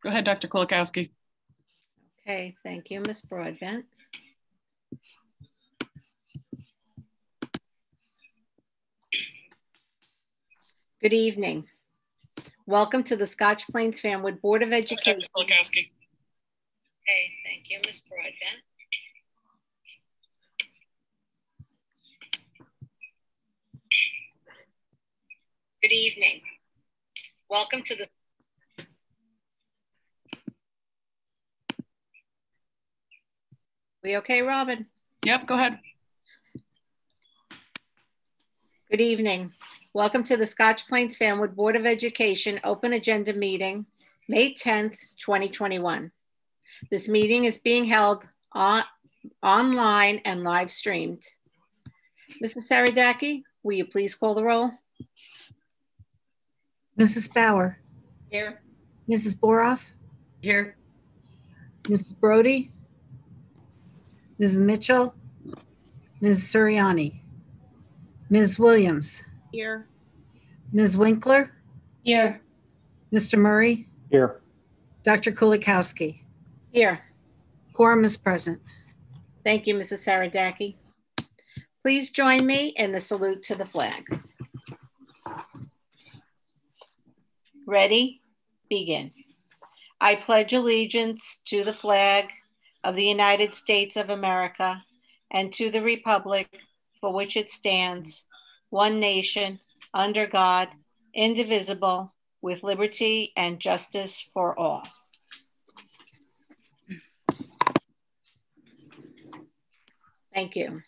Go ahead, Dr. Kulikowski. Okay, thank you, Ms. Broadbent. Good evening. Welcome to the Scotch Plains Fanwood Board of Education. Dr. Kulikowski. Okay, thank you, Ms. Broadbent. Good evening. Welcome to the We okay, Robin? Yep, go ahead. Good evening. Welcome to the Scotch Plains Fanwood Board of Education Open Agenda Meeting, May 10th, 2021. This meeting is being held on, online and live streamed. Mrs. Saradaki, will you please call the roll? Mrs. Bauer, Here. Mrs. Boroff, Here. Mrs. Brody, Mrs. Mitchell, Ms. Suriani, Ms. Williams, Here. Ms. Winkler, Here. Mr. Murray, Here. Dr. Kulikowski. Here. Quorum is present. Thank you, Mrs. Saradaki. Please join me in the salute to the flag. Ready? Begin. I pledge allegiance to the flag of the United States of America and to the republic for which it stands, one nation, under God, indivisible, with liberty and justice for all. Thank you.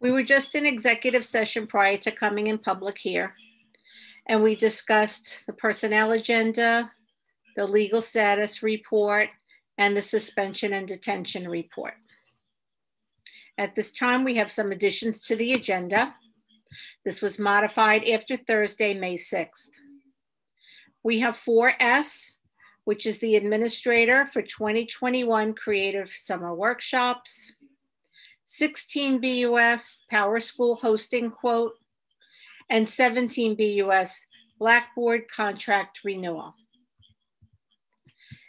We were just in executive session prior to coming in public here. And we discussed the personnel agenda, the legal status report, and the suspension and detention report. At this time, we have some additions to the agenda. This was modified after Thursday, May 6th. We have 4S, which is the administrator for 2021 Creative Summer Workshops. 16 BUS Power School hosting quote, and 17 BUS Blackboard contract renewal.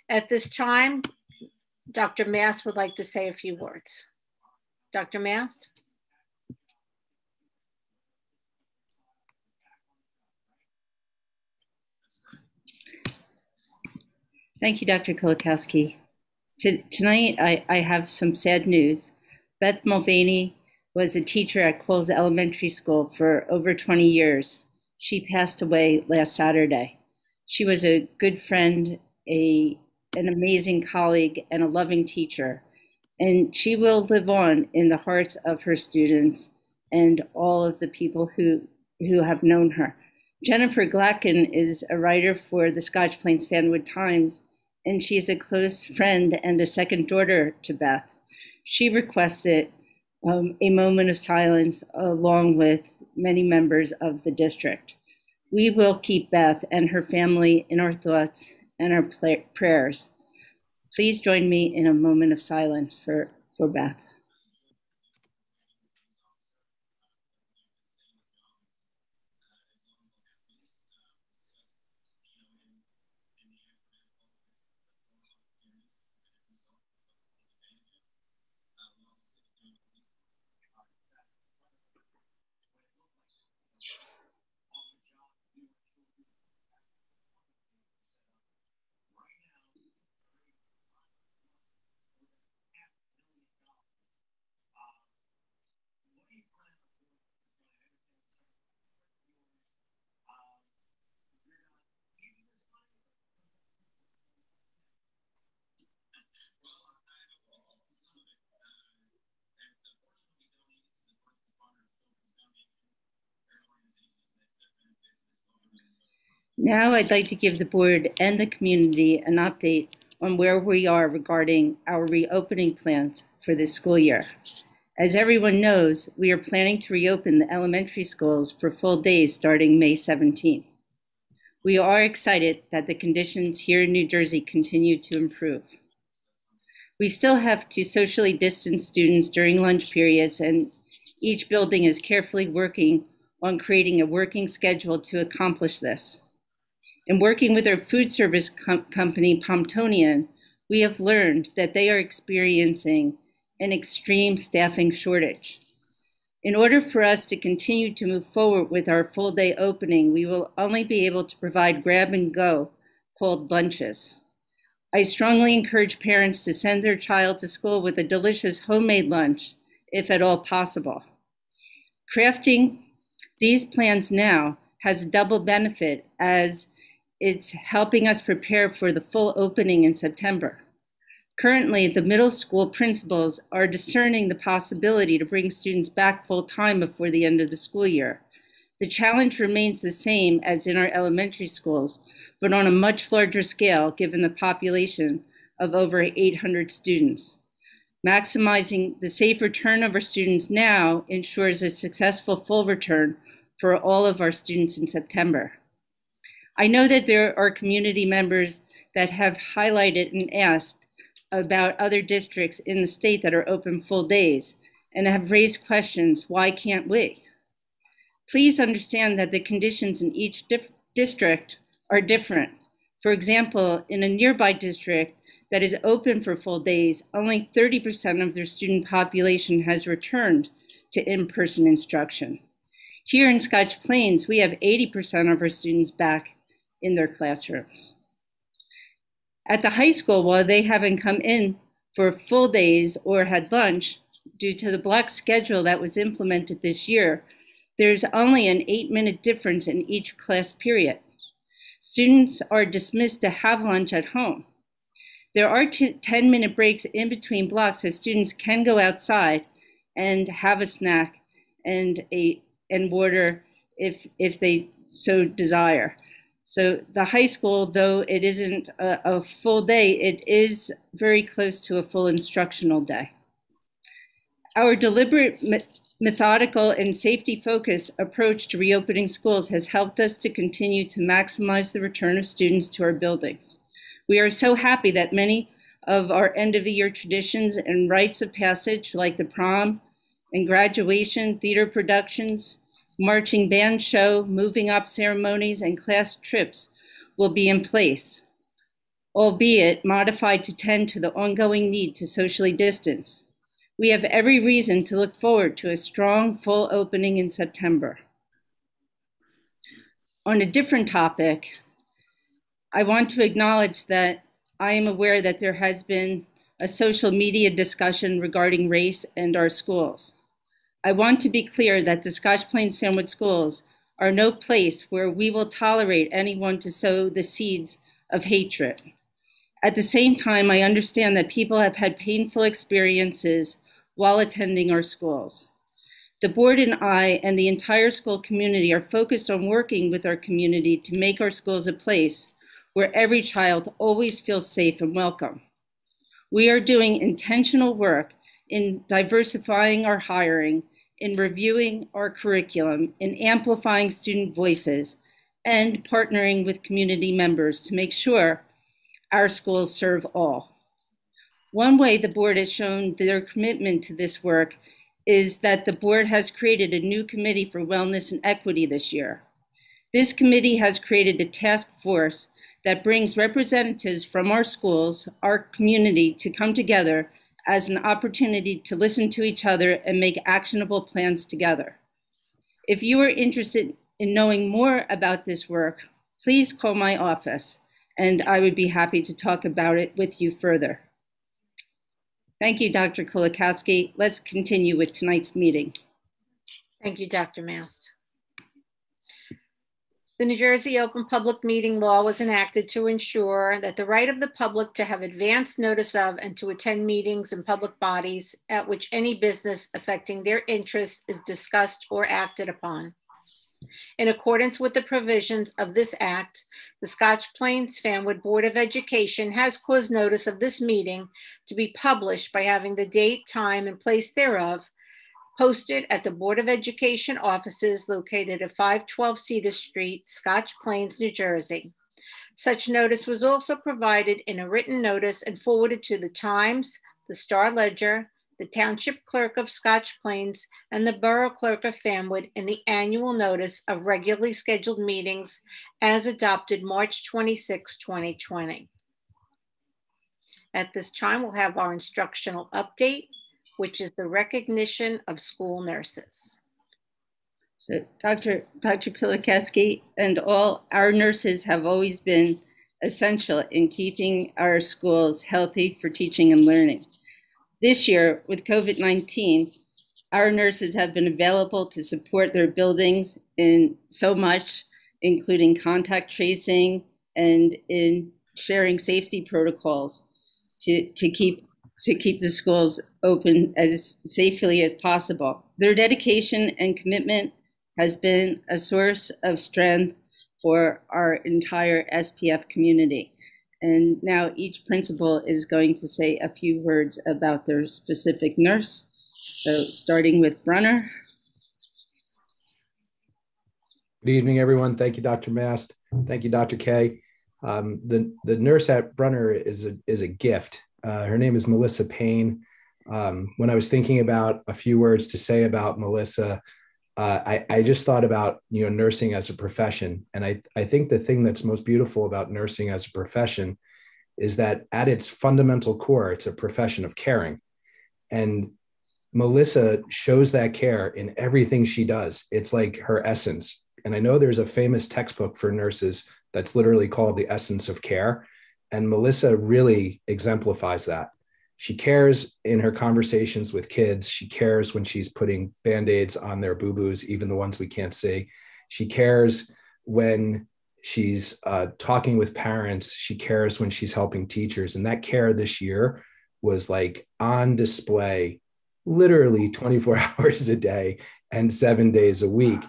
At this time, Dr. Mast would like to say a few words. Dr. Mast? Thank you, Dr. Kulikowski. T- tonight, I, I have some sad news. Beth Mulvaney was a teacher at Coles Elementary School for over 20 years. She passed away last Saturday. She was a good friend, a, an amazing colleague, and a loving teacher. And she will live on in the hearts of her students and all of the people who, who have known her. Jennifer Glacken is a writer for the Scotch Plains Fanwood Times, and she is a close friend and a second daughter to Beth. She requested um, a moment of silence along with many members of the district. We will keep Beth and her family in our thoughts and our prayers. Please join me in a moment of silence for, for Beth. Now I'd like to give the board and the community an update on where we are regarding our reopening plans for this school year. As everyone knows, we are planning to reopen the elementary schools for full days starting May 17th. We are excited that the conditions here in New Jersey continue to improve. We still have to socially distance students during lunch periods and Each building is carefully working on creating a working schedule to accomplish this. In working with our food service com- company, Pomptonian, we have learned that they are experiencing an extreme staffing shortage. In order for us to continue to move forward with our full day opening, we will only be able to provide grab and go called lunches. I strongly encourage parents to send their child to school with a delicious homemade lunch, if at all possible. Crafting these plans now has double benefit as it's helping us prepare for the full opening in September. Currently, the middle school principals are discerning the possibility to bring students back full time before the end of the school year. The challenge remains the same as in our elementary schools, but on a much larger scale given the population of over 800 students. Maximizing the safe return of our students now ensures a successful full return for all of our students in September. I know that there are community members that have highlighted and asked about other districts in the state that are open full days and have raised questions why can't we? Please understand that the conditions in each district are different. For example, in a nearby district that is open for full days, only 30% of their student population has returned to in person instruction. Here in Scotch Plains, we have 80% of our students back in their classrooms. At the high school, while they haven't come in for full days or had lunch, due to the block schedule that was implemented this year, there's only an eight minute difference in each class period. Students are dismissed to have lunch at home. There are 10 minute breaks in between blocks so students can go outside and have a snack and a and water if if they so desire. So the high school, though it isn't a, a, full day, it is very close to a full instructional day. Our deliberate, methodical, and safety focused approach to reopening schools has helped us to continue to maximize the return of students to our buildings. We are so happy that many of our end of the year traditions and rites of passage, like the prom and graduation, theater productions, marching band show, moving up ceremonies, and class trips will be in place, albeit modified to tend to the ongoing need to socially distance. We have every reason to look forward to a strong full opening in September. On a different topic, I want to acknowledge that I am aware that there has been a social media discussion regarding race and our schools. I want to be clear that the Scotch Plains Fanwood Schools are no place where we will tolerate anyone to sow the seeds of hatred. At the same time, I understand that people have had painful experiences while attending our schools. The board and I and the entire school community are focused on working with our community to make our schools a place where every child always feels safe and welcome. We are doing intentional work in diversifying our hiring in reviewing our curriculum, in amplifying student voices, and partnering with community members to make sure our schools serve all. One way the board has shown their commitment to this work is that the board has created a new committee for wellness and equity this year. This committee has created a task force that brings representatives from our schools, our community to come together as an opportunity to listen to each other and make actionable plans together. If you are interested in knowing more about this work, please call my office and I would be happy to talk about it with you further. Thank you, Dr. Kulikowski. Let's continue with tonight's meeting. Thank you, Dr. Mast. The New Jersey Open Public Meeting Law was enacted to ensure that the right of the public to have advance notice of and to attend meetings in public bodies at which any business affecting their interests is discussed or acted upon. In accordance with the provisions of this act, the Scotch Plains Fanwood Board of Education has caused notice of this meeting to be published by having the date, time, and place thereof posted at the Board of Education offices located at 512 Cedar Street, Scotch Plains, New Jersey. Such notice was also provided in a written notice and forwarded to the Times, the Star Ledger, the Township Clerk of Scotch Plains, and the Borough Clerk of Fanwood in the annual notice of regularly scheduled meetings as adopted March 26, 2020. At this time, we'll have our instructional update, which is the recognition of school nurses. So Dr. Dr. Kulikowski and all our nurses have always been essential in keeping our schools healthy for teaching and learning. This year, with COVID 19, our nurses have been available to support their buildings in so much, including contact tracing and in sharing safety protocols to, to keep to keep the schools open as safely as possible. Their dedication and commitment has been a source of strength for our entire SPF community. And now each principal is going to say a few words about their specific nurse. So starting with Brunner. Good evening, everyone. Thank you, Dr. Mast. Thank you, Dr. K. Um, the, the nurse at Brunner is a, is a gift. Uh, her name is Melissa Payne. Um, when I was thinking about a few words to say about Melissa, uh, I, I just thought about you know nursing as a profession, and I, I think the thing that's most beautiful about nursing as a profession is that at its fundamental core, it's a profession of caring, and Melissa shows that care in everything she does. It's like her essence. And I know there's a famous textbook for nurses that's literally called The Essence of Care. And Melissa really exemplifies that. She cares in her conversations with kids. She cares when she's putting band aids on their boo boos, even the ones we can't see. She cares when she's uh, talking with parents. She cares when she's helping teachers. And that care this year was like on display literally 24 hours a day and seven days a week.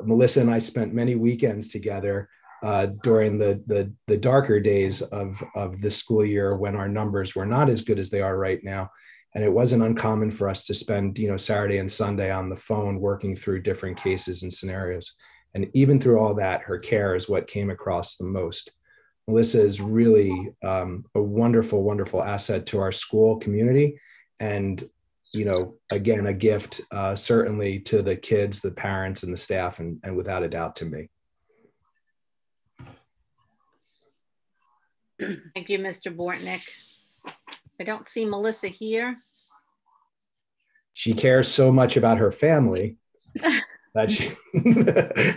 Melissa and I spent many weekends together uh, during the, the, the darker days of of the school year when our numbers were not as good as they are right now, and it wasn't uncommon for us to spend you know Saturday and Sunday on the phone working through different cases and scenarios. And even through all that, her care is what came across the most. Melissa is really um, a wonderful, wonderful asset to our school community, and you know, again, a gift uh, certainly to the kids, the parents, and the staff, and, and without a doubt to me. Thank you, Mr. Bortnick. I don't see Melissa here. She cares so much about her family that she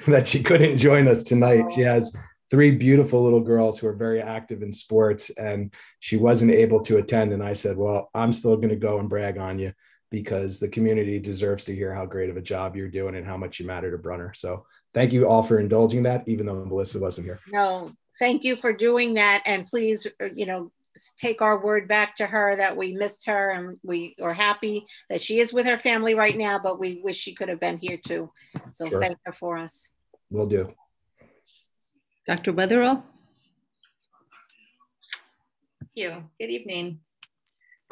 that she couldn't join us tonight. She has three beautiful little girls who are very active in sports, and she wasn't able to attend. And I said, "Well, I'm still going to go and brag on you because the community deserves to hear how great of a job you're doing and how much you matter to Brunner." So, thank you all for indulging that, even though Melissa wasn't here. No, thank you for doing that. And please, uh, you know, take our word back to her that we missed her and we are happy that she is with her family right now, but we wish she could have been here too. So Sure. thank her for us. Will do. Dr. Weatherall. Thank you. Good evening.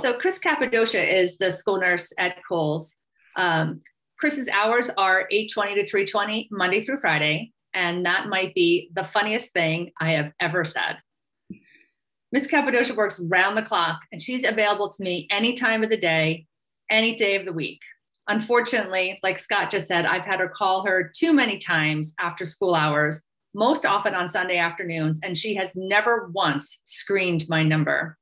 So Chris Cappadocia is the school nurse at Coles. Um, Chris's hours are 8:20 to 3:20 Monday through Friday, and that might be the funniest thing I have ever said. Miss Cappadocia works round the clock, and she's available to me any time of the day, any day of the week. Unfortunately, like Scott just said, I've had her call her too many times after school hours, most often on Sunday afternoons, and she has never once screened my number.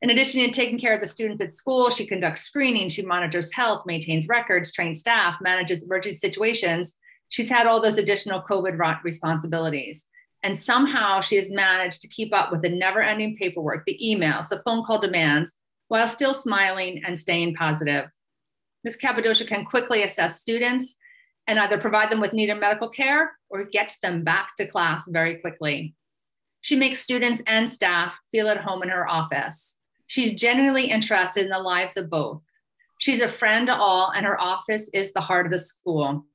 In addition to taking care of the students at school, she conducts screening, she monitors health, maintains records, trains staff, manages emergency situations. She's had all those additional COVID responsibilities. And somehow she has managed to keep up with the never ending paperwork, the emails, the phone call demands, while still smiling and staying positive. Ms. Cappadocia can quickly assess students and either provide them with needed medical care or gets them back to class very quickly. She makes students and staff feel at home in her office. She's genuinely interested in the lives of both. She's a friend to all, and her office is the heart of the school.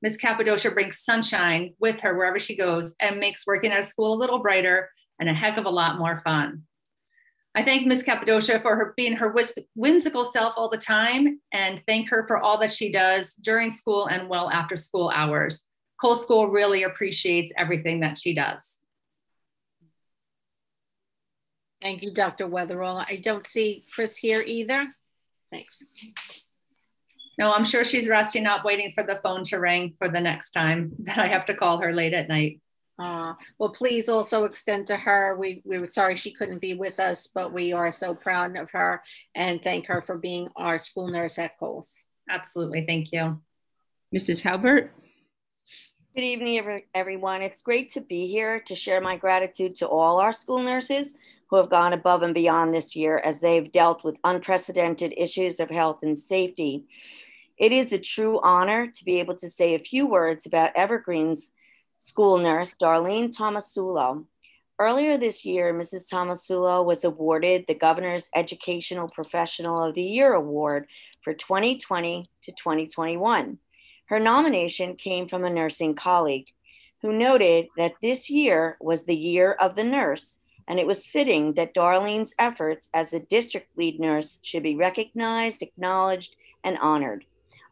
Ms. Cappadocia brings sunshine with her wherever she goes and makes working at a school a little brighter and a heck of a lot more fun. I thank Ms. Cappadocia for her being her whimsical self all the time and thank her for all that she does during school and well after school hours. Cole School really appreciates everything that she does. Thank you, Dr. Weatherall. I don't see Chris here either. Thanks. No, I'm sure she's resting up, waiting for the phone to ring for the next time that I have to call her late at night. Uh, well, please also extend to her. We, we were sorry she couldn't be with us, but we are so proud of her and thank her for being our school nurse at Coles. Absolutely. Thank you. Mrs. Halbert? Good evening, every, everyone. It's great to be here to share my gratitude to all our school nurses who have gone above and beyond this year as they've dealt with unprecedented issues of health and safety. It is a true honor to be able to say a few words about Evergreen's school nurse, Darlene Tomasulo. Earlier this year, Mrs. Tomasulo was awarded the Governor's Educational Professional of the Year Award for 2020 to 2021. Her nomination came from a nursing colleague who noted that this year was the year of the nurse, and it was fitting that Darlene's efforts as a district lead nurse should be recognized, acknowledged, and honored.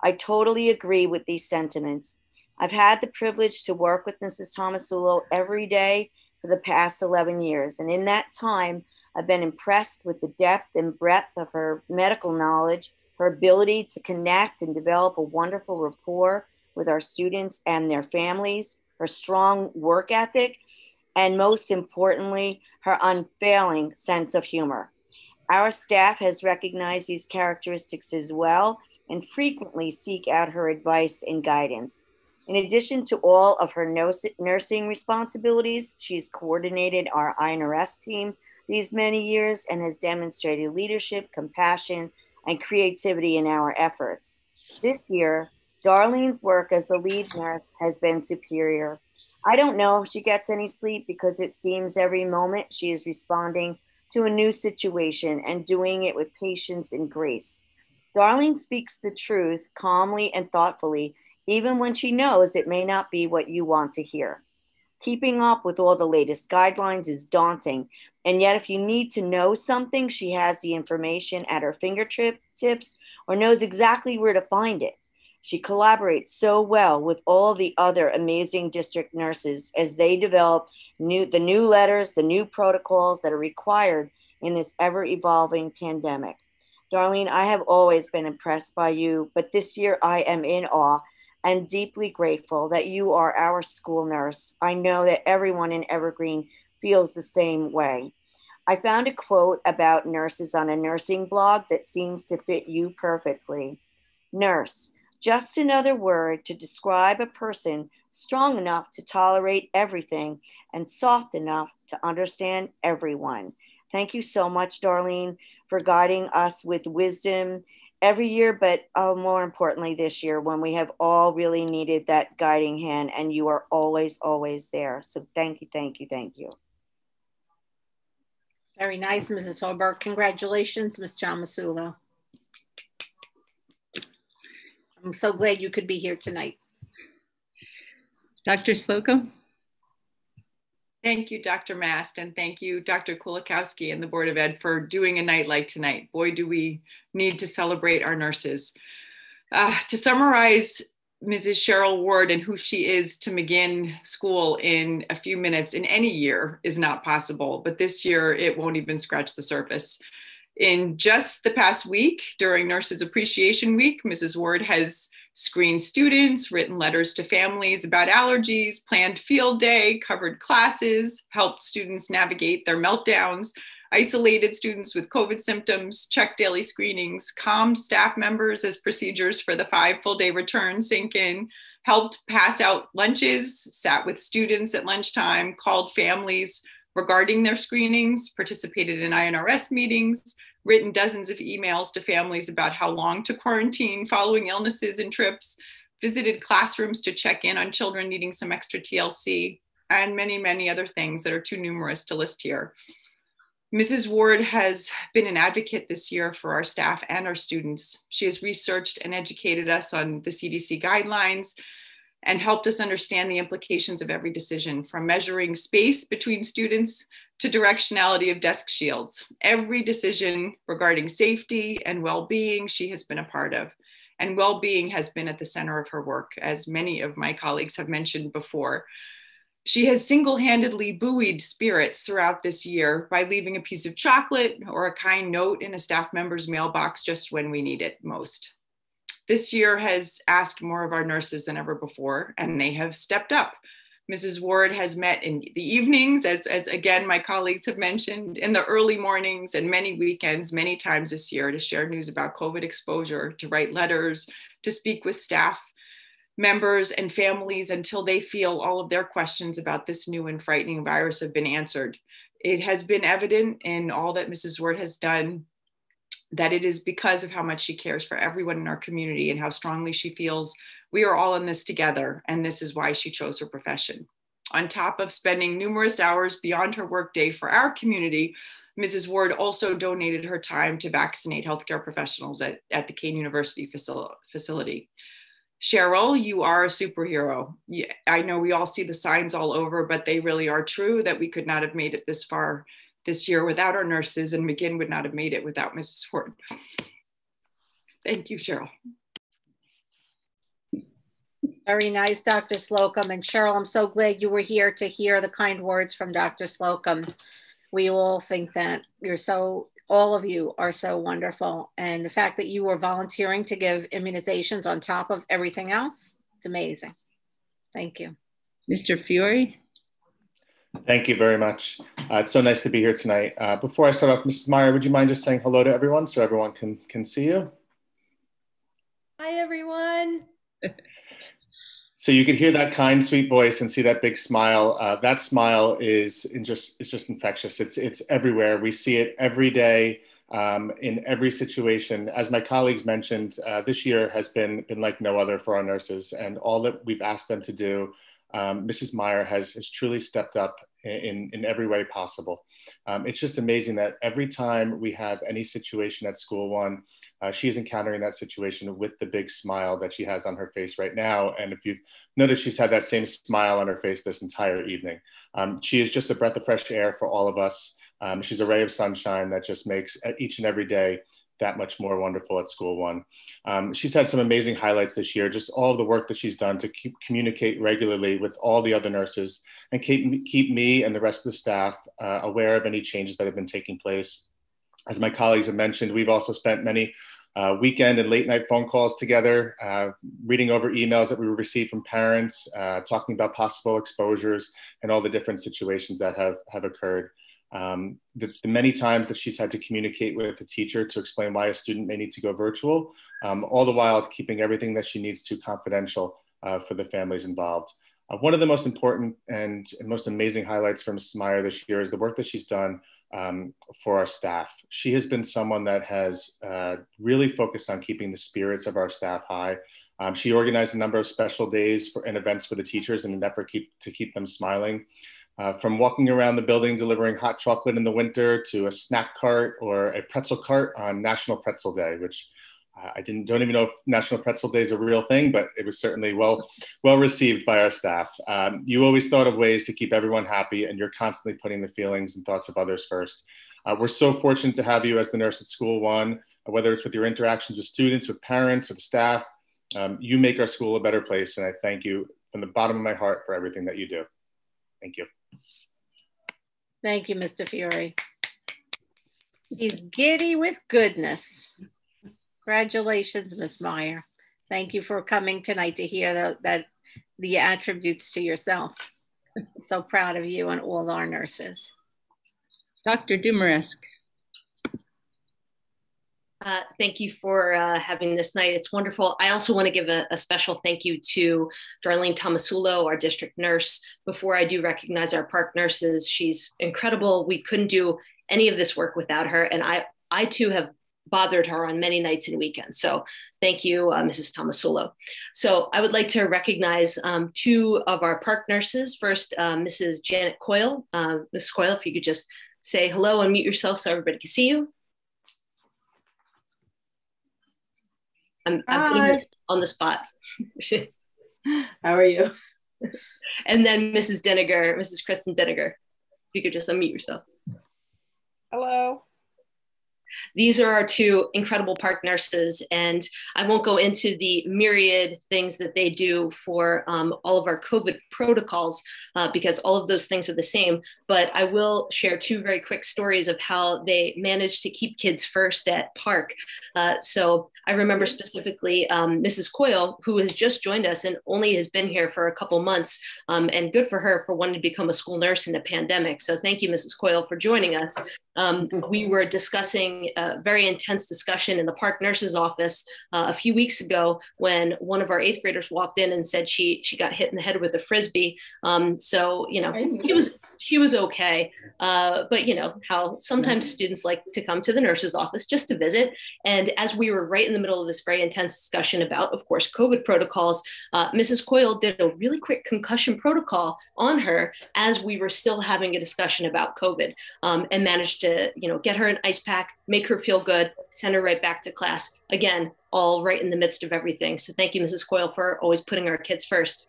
I totally agree with these sentiments. I've had the privilege to work with Mrs. Tomasulo every day for the past 11 years. And in that time, I've been impressed with the depth and breadth of her medical knowledge, her ability to connect and develop a wonderful rapport with our students and their families, her strong work ethic, and most importantly, her unfailing sense of humor. Our staff has recognized these characteristics as well and frequently seek out her advice and guidance. In addition to all of her nursing responsibilities, she's coordinated our INRS team these many years and has demonstrated leadership, compassion, and creativity in our efforts. This year, Darlene's work as the lead nurse has been superior. I don't know if she gets any sleep because it seems every moment she is responding to a new situation and doing it with patience and grace. Darlene speaks the truth calmly and thoughtfully even when she knows it may not be what you want to hear. Keeping up with all the latest guidelines is daunting, and yet if you need to know something, she has the information at her fingertips or knows exactly where to find it. She collaborates so well with all the other amazing district nurses as they develop new, the new letters, the new protocols that are required in this ever evolving pandemic. Darlene, I have always been impressed by you, but this year I am in awe and deeply grateful that you are our school nurse. I know that everyone in Evergreen feels the same way. I found a quote about nurses on a nursing blog that seems to fit you perfectly. Nurse, just another word to describe a person strong enough to tolerate everything and soft enough to understand everyone. Thank you so much, Darlene, for guiding us with wisdom every year, but uh, more importantly, this year when we have all really needed that guiding hand, and you are always, always there. So thank you, thank you, thank you. Very nice, Mrs. Holbert. Congratulations, Ms. Tomasulo. I'm so glad you could be here tonight. Dr. Slocum? Thank you, Dr. Mast, and thank you, Dr. Kulikowski and the Board of Ed for doing a night like tonight. Boy, do we need to celebrate our nurses. Uh, to summarize Mrs. Cheryl Ward and who she is to McGinn School in a few minutes in any year is not possible, but this year it won't even scratch the surface. In just the past week, during Nurses Appreciation Week, Mrs. Ward has screened students, written letters to families about allergies, planned field day, covered classes, helped students navigate their meltdowns, isolated students with COVID symptoms, checked daily screenings, calmed staff members as procedures for the five full day return sink in, helped pass out lunches, sat with students at lunchtime, called families regarding their screenings, participated in INRS meetings, written dozens of emails to families about how long to quarantine following illnesses and trips, visited classrooms to check in on children needing some extra TLC, and many, many other things that are too numerous to list here. Mrs. Ward has been an advocate this year for our staff and our students. She has researched and educated us on the CDC guidelines and helped us understand the implications of every decision from measuring space between students to directionality of desk shields. Every decision regarding safety and well-being she has been a part of. And well-being has been at the center of her work, as many of my colleagues have mentioned before. She has single handedly buoyed spirits throughout this year by leaving a piece of chocolate or a kind note in a staff member's mailbox just when we need it most. This year has asked more of our nurses than ever before, and they have stepped up. Mrs. Ward has met in the evenings, as, as again my colleagues have mentioned, in the early mornings and many weekends, many times this year to share news about COVID exposure, to write letters, to speak with staff members and families until they feel all of their questions about this new and frightening virus have been answered. It has been evident in all that Mrs. Ward has done that it is because of how much she cares for everyone in our community and how strongly she feels we are all in this together, and this is why she chose her profession. On top of spending numerous hours beyond her workday for our community, Mrs. Ward also donated her time to vaccinate healthcare professionals at, at the Kean University facility. Cheryl, you are a superhero. I know we all see the signs all over, but they really are true that we could not have made it this far this year without our nurses, and McGinn would not have made it without Mrs. Ward. Thank you, Cheryl. Very nice, Dr. Slocum. And Cheryl, I'm so glad you were here to hear the kind words from Dr. Slocum. We all think that you're so, all of you are so wonderful. And the fact that you were volunteering to give immunizations on top of everything else, it's amazing. Thank you. Mr. Fiore? Thank you very much. Uh, it's so nice to be here tonight. Uh, before I start off, Mrs. Meyer, would you mind just saying hello to everyone so everyone can, can see you? Hi, everyone. So you could hear that kind, sweet voice and see that big smile. Uh, that smile is just is just infectious. It's it's everywhere. We see it every day um, in every situation. As my colleagues mentioned, uh, this year has been been like no other for our nurses, and all that we've asked them to do, um, Mrs. Meyer has has truly stepped up in, in every way possible. Um, it's just amazing that every time we have any situation at School One, uh, she is encountering that situation with the big smile that she has on her face right now. And if you've noticed, she's had that same smile on her face this entire evening. Um, she is just a breath of fresh air for all of us. Um, she's a ray of sunshine that just makes each and every day that much more wonderful at School One. Um, she's had some amazing highlights this year, just all the work that she's done to keep, communicate regularly with all the other nurses and keep, keep me and the rest of the staff uh, aware of any changes that have been taking place. As my colleagues have mentioned, we've also spent many uh, weekend and late night phone calls together, uh, reading over emails that we received from parents, uh, talking about possible exposures and all the different situations that have, have occurred um, the, the, many times that she's had to communicate with a teacher to explain why a student may need to go virtual, um, all the while keeping everything that she needs to confidential uh, for the families involved. Uh, one of the most important and, most amazing highlights Mrs. Meyer this year is the work that she's done um, for our staff. She has been someone that has uh, really focused on keeping the spirits of our staff high. Um, she organized a number of special days for, and events for the teachers in an effort keep, to keep them smiling. Uh, from walking around the building delivering hot chocolate in the winter to a snack cart or a pretzel cart on National Pretzel Day, which I didn't don't even know if National Pretzel Day is a real thing, but it was certainly well well received by our staff. Um, you always thought of ways to keep everyone happy, and you're constantly putting the feelings and thoughts of others first. Uh, we're so fortunate to have you as the nurse at School One, whether it's with your interactions with students, with parents, with staff. Um, you make our school a better place, and I thank you from the bottom of my heart for everything that you do. Thank you. Thank you, Mr. Fiore. He's giddy with goodness. Congratulations, Ms. Meyer. Thank you for coming tonight to hear the, that the attributes to yourself. so proud of you and all our nurses. Dr. Dumaresque. Uh, thank you for uh, having this night. It's wonderful. I also want to give a, a, special thank you to Darlene Tomasulo, our district nurse. Before I do recognize our park nurses, she's incredible. We couldn't do any of this work without her. And I, I too have bothered her on many nights and weekends. So thank you, uh, Mrs. Tomasulo. So I would like to recognize um, two of our park nurses. First, uh, Mrs. Janet Coyle. Uh, Mrs. Coyle, if you could just say hello and mute yourself so everybody can see you. I'm, I'm putting on the spot. How are you? and then Mrs. Deniger, Mrs. Kristen Deniger. If you could just unmute yourself. Hello. These are our two incredible park nurses, and I won't go into the myriad things that they do for um, all of our COVID protocols uh, because all of those things are the same. But I will share two very quick stories of how they managed to keep kids first at park. Uh, so I remember specifically um, Mrs. Coyle, who has just joined us and only has been here for a couple months, um, and good for her for wanting to become a school nurse in a pandemic. So thank you, Mrs. Coyle, for joining us. Um, we were discussing a very intense discussion in the park nurse's office uh, a few weeks ago when one of our eighth graders walked in and said she she got hit in the head with a frisbee. Um, so you know she was she was okay, uh, but you know how sometimes students like to come to the nurse's office just to visit. And as we were right in the middle of this very intense discussion about, of course, COVID protocols, uh, Mrs. Coyle did a really quick concussion protocol on her as we were still having a discussion about COVID, um, and managed to to you know get her an ice pack make her feel good send her right back to class. Again all right in the midst of everything. So thank you mrs coyle for always putting our kids first.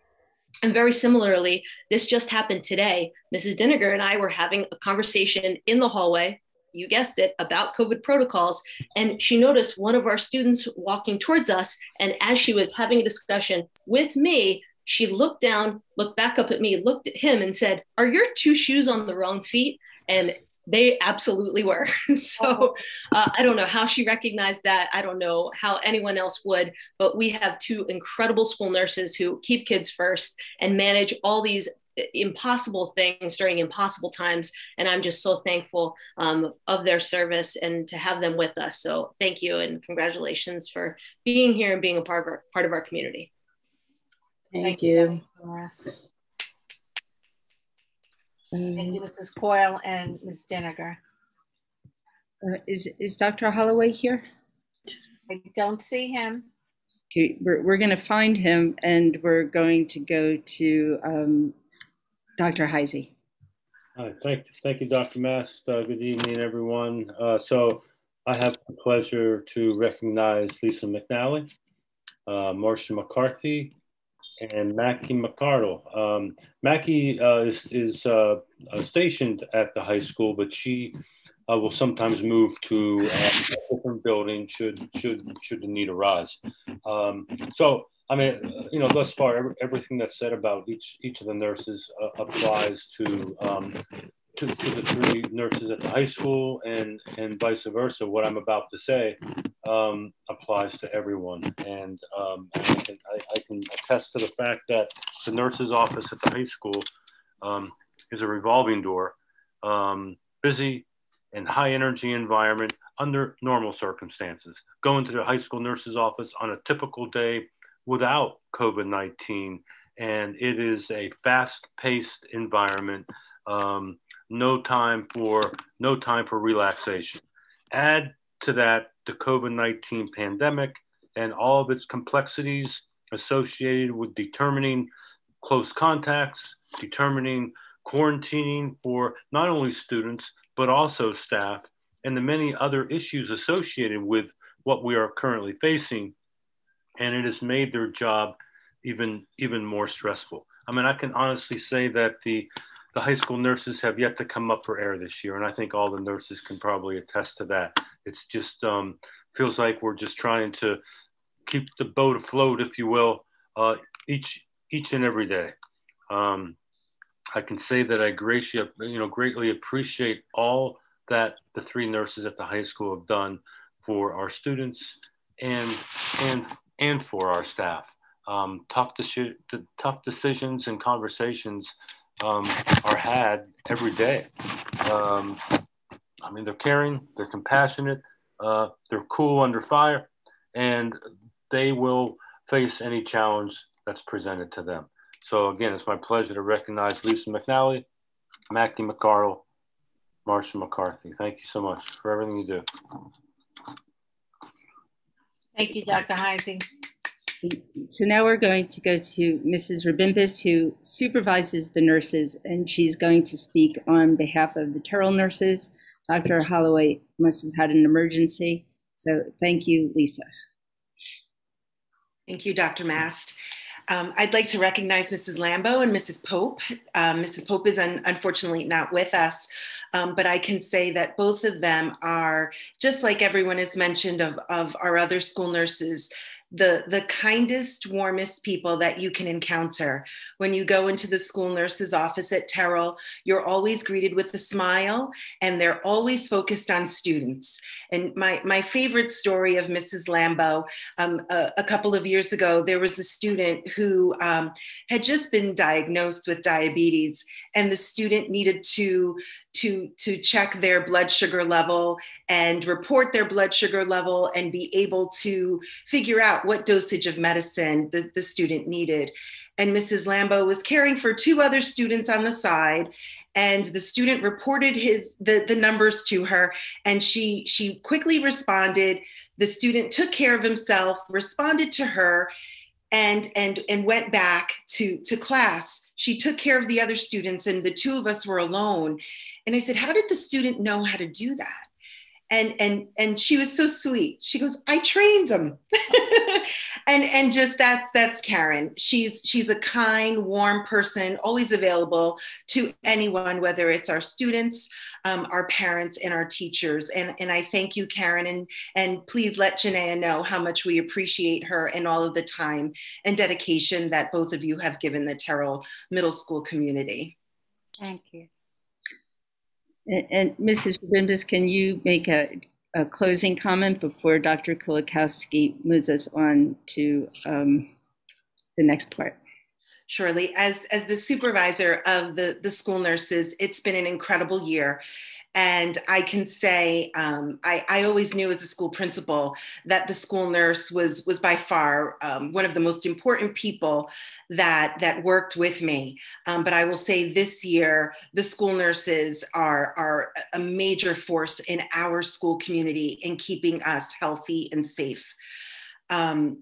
And very similarly this just happened today. Mrs Diniger and i were having a conversation in the hallway you guessed it, about COVID protocols. And she noticed one of our students walking towards us. And as she was having a discussion with me, she looked down, looked back up at me, looked at him, and said, Are your two shoes on the wrong feet? And they absolutely were. so oh. uh, I don't know how she recognized that. I don't know how anyone else would, but we have two incredible school nurses who keep kids first and manage all these impossible things during impossible times. And I'm just so thankful um, of their service and to have them with us. So thank you and congratulations for being here and being a part of our, part of our community. Thank, thank you. you. Thank you, Mrs. Coyle and Ms. Diniger. Uh, is, is Dr. Holloway here? I don't see him. Okay, we're, we're going to find him and we're going to go to um, Dr. Heisey. Hi, thank, thank you, Dr. Mast. Uh, good evening, everyone. Uh, so I have the pleasure to recognize Lisa McNally, uh, Marcia McCarthy, and Mackie McCardle. Um, Mackie uh, is, is uh, uh, stationed at the high school, but she will sometimes move to a different building should should should the need arise. Um, so, I mean, you know, thus far, every, everything that's said about each each of the nurses uh, applies to um, to, to the three nurses at the high school and and vice versa. What I'm about to say um, applies to everyone, and um, I, can, I, I, can attest to the fact that the nurse's office at the high school um, is a revolving door, um, busy and high energy environment under normal circumstances. Going to the high school nurse's office on a typical day without COVID 19, and it is a fast paced environment. Um, no time for no time for relaxation. Add to that the COVID-19 pandemic and all of its complexities associated with determining close contacts, determining quarantining for not only students but also staff and the many other issues associated with what we are currently facing and it has made their job even even more stressful. I mean, I can honestly say that the the high school nurses have yet to come up for air this year, and I think all the nurses can probably attest to that. It's just um, feels like we're just trying to keep the boat afloat, if you will, uh, each each and every day. Um, I can say that I greatly, you know, greatly appreciate all that the three nurses at the high school have done for our students and and and for our staff. Um, tough, de- tough decisions and conversations um, are had every day. Um, I mean, they're caring, they're compassionate, uh, they're cool under fire, and they will face any challenge that's presented to them. So again, it's my pleasure to recognize Lisa McNally, Mackie McCardle, Marcia McCarthy. Thank you so much for everything you do. Thank you, Dr. Heisey. So now we're going to go to Mrs. Rabimbis, who supervises the nurses, and she's going to speak on behalf of the Terrill nurses. Dr. Holloway must have had an emergency. So thank you, Lisa. Thank you, Dr. Mast. Um, I'd like to recognize Mrs. Lambo and Mrs. Pope. Um, Mrs. Pope is un unfortunately not with us, um, but I can say that both of them are, just like everyone has mentioned of, of our other school nurses, the the kindest warmest people that you can encounter. When you go into the school nurse's office at Terrill you're always greeted with a smile and they're always focused on students. And my my favorite story of mrs lambo um, a, a, couple of years ago there was a student who um, had just been diagnosed with diabetes and the student needed to to to check their blood sugar level and report their blood sugar level and be able to figure out what dosage of medicine the, the student needed. And mrs lambo was caring for two other students on the side and the student reported his the, the numbers to her and she she quickly responded. The student took care of himself responded to her and and and went back to to class. She took care of the other students and the two of us were alone. And i said how did the student know how to do that and and and she was so sweet. She goes i trained them and and just that's that's karen. She's she's a kind warm person always available to anyone whether it's our students um, our parents and our teachers. And and i thank you karen and and please let Janaea know how much we appreciate her and all of the time and dedication that both of you have given the Terrill middle school community. Thank you and, Mrs. Bimbis, can you make a, a, closing comment before Dr. Kulikowski moves us on to um, the next part? Surely, as, as the supervisor of the, the school nurses, it's been an incredible year. And I can say, um, I, I, always knew as a school principal that the school nurse was was by far um, one of the most important people that that worked with me. Um, but I will say this year, the school nurses are are a major force in our school community in keeping us healthy and safe. Um,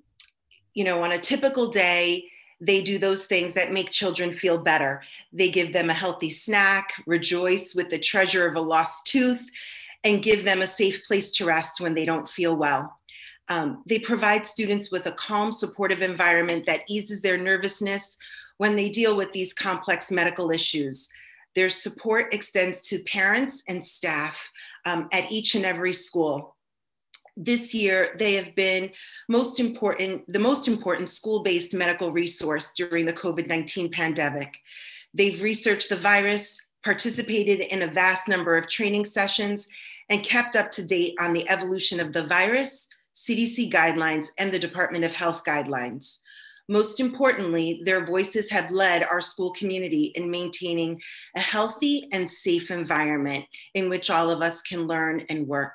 you know, on a typical day they do those things that make children feel better. They give them a healthy snack, rejoice with the treasure of a lost tooth, and give them a safe place to rest when they don't feel well. Um, they provide students with a calm, supportive environment that eases their nervousness when they deal with these complex medical issues. Their support extends to parents and staff um, at each and every school this year they have been most important the most important school-based medical resource during the covid-19 pandemic they've researched the virus participated in a vast number of training sessions and kept up to date on the evolution of the virus cdc guidelines and the department of health guidelines most importantly, their voices have led our school community in maintaining a healthy and safe environment in which all of us can learn and work.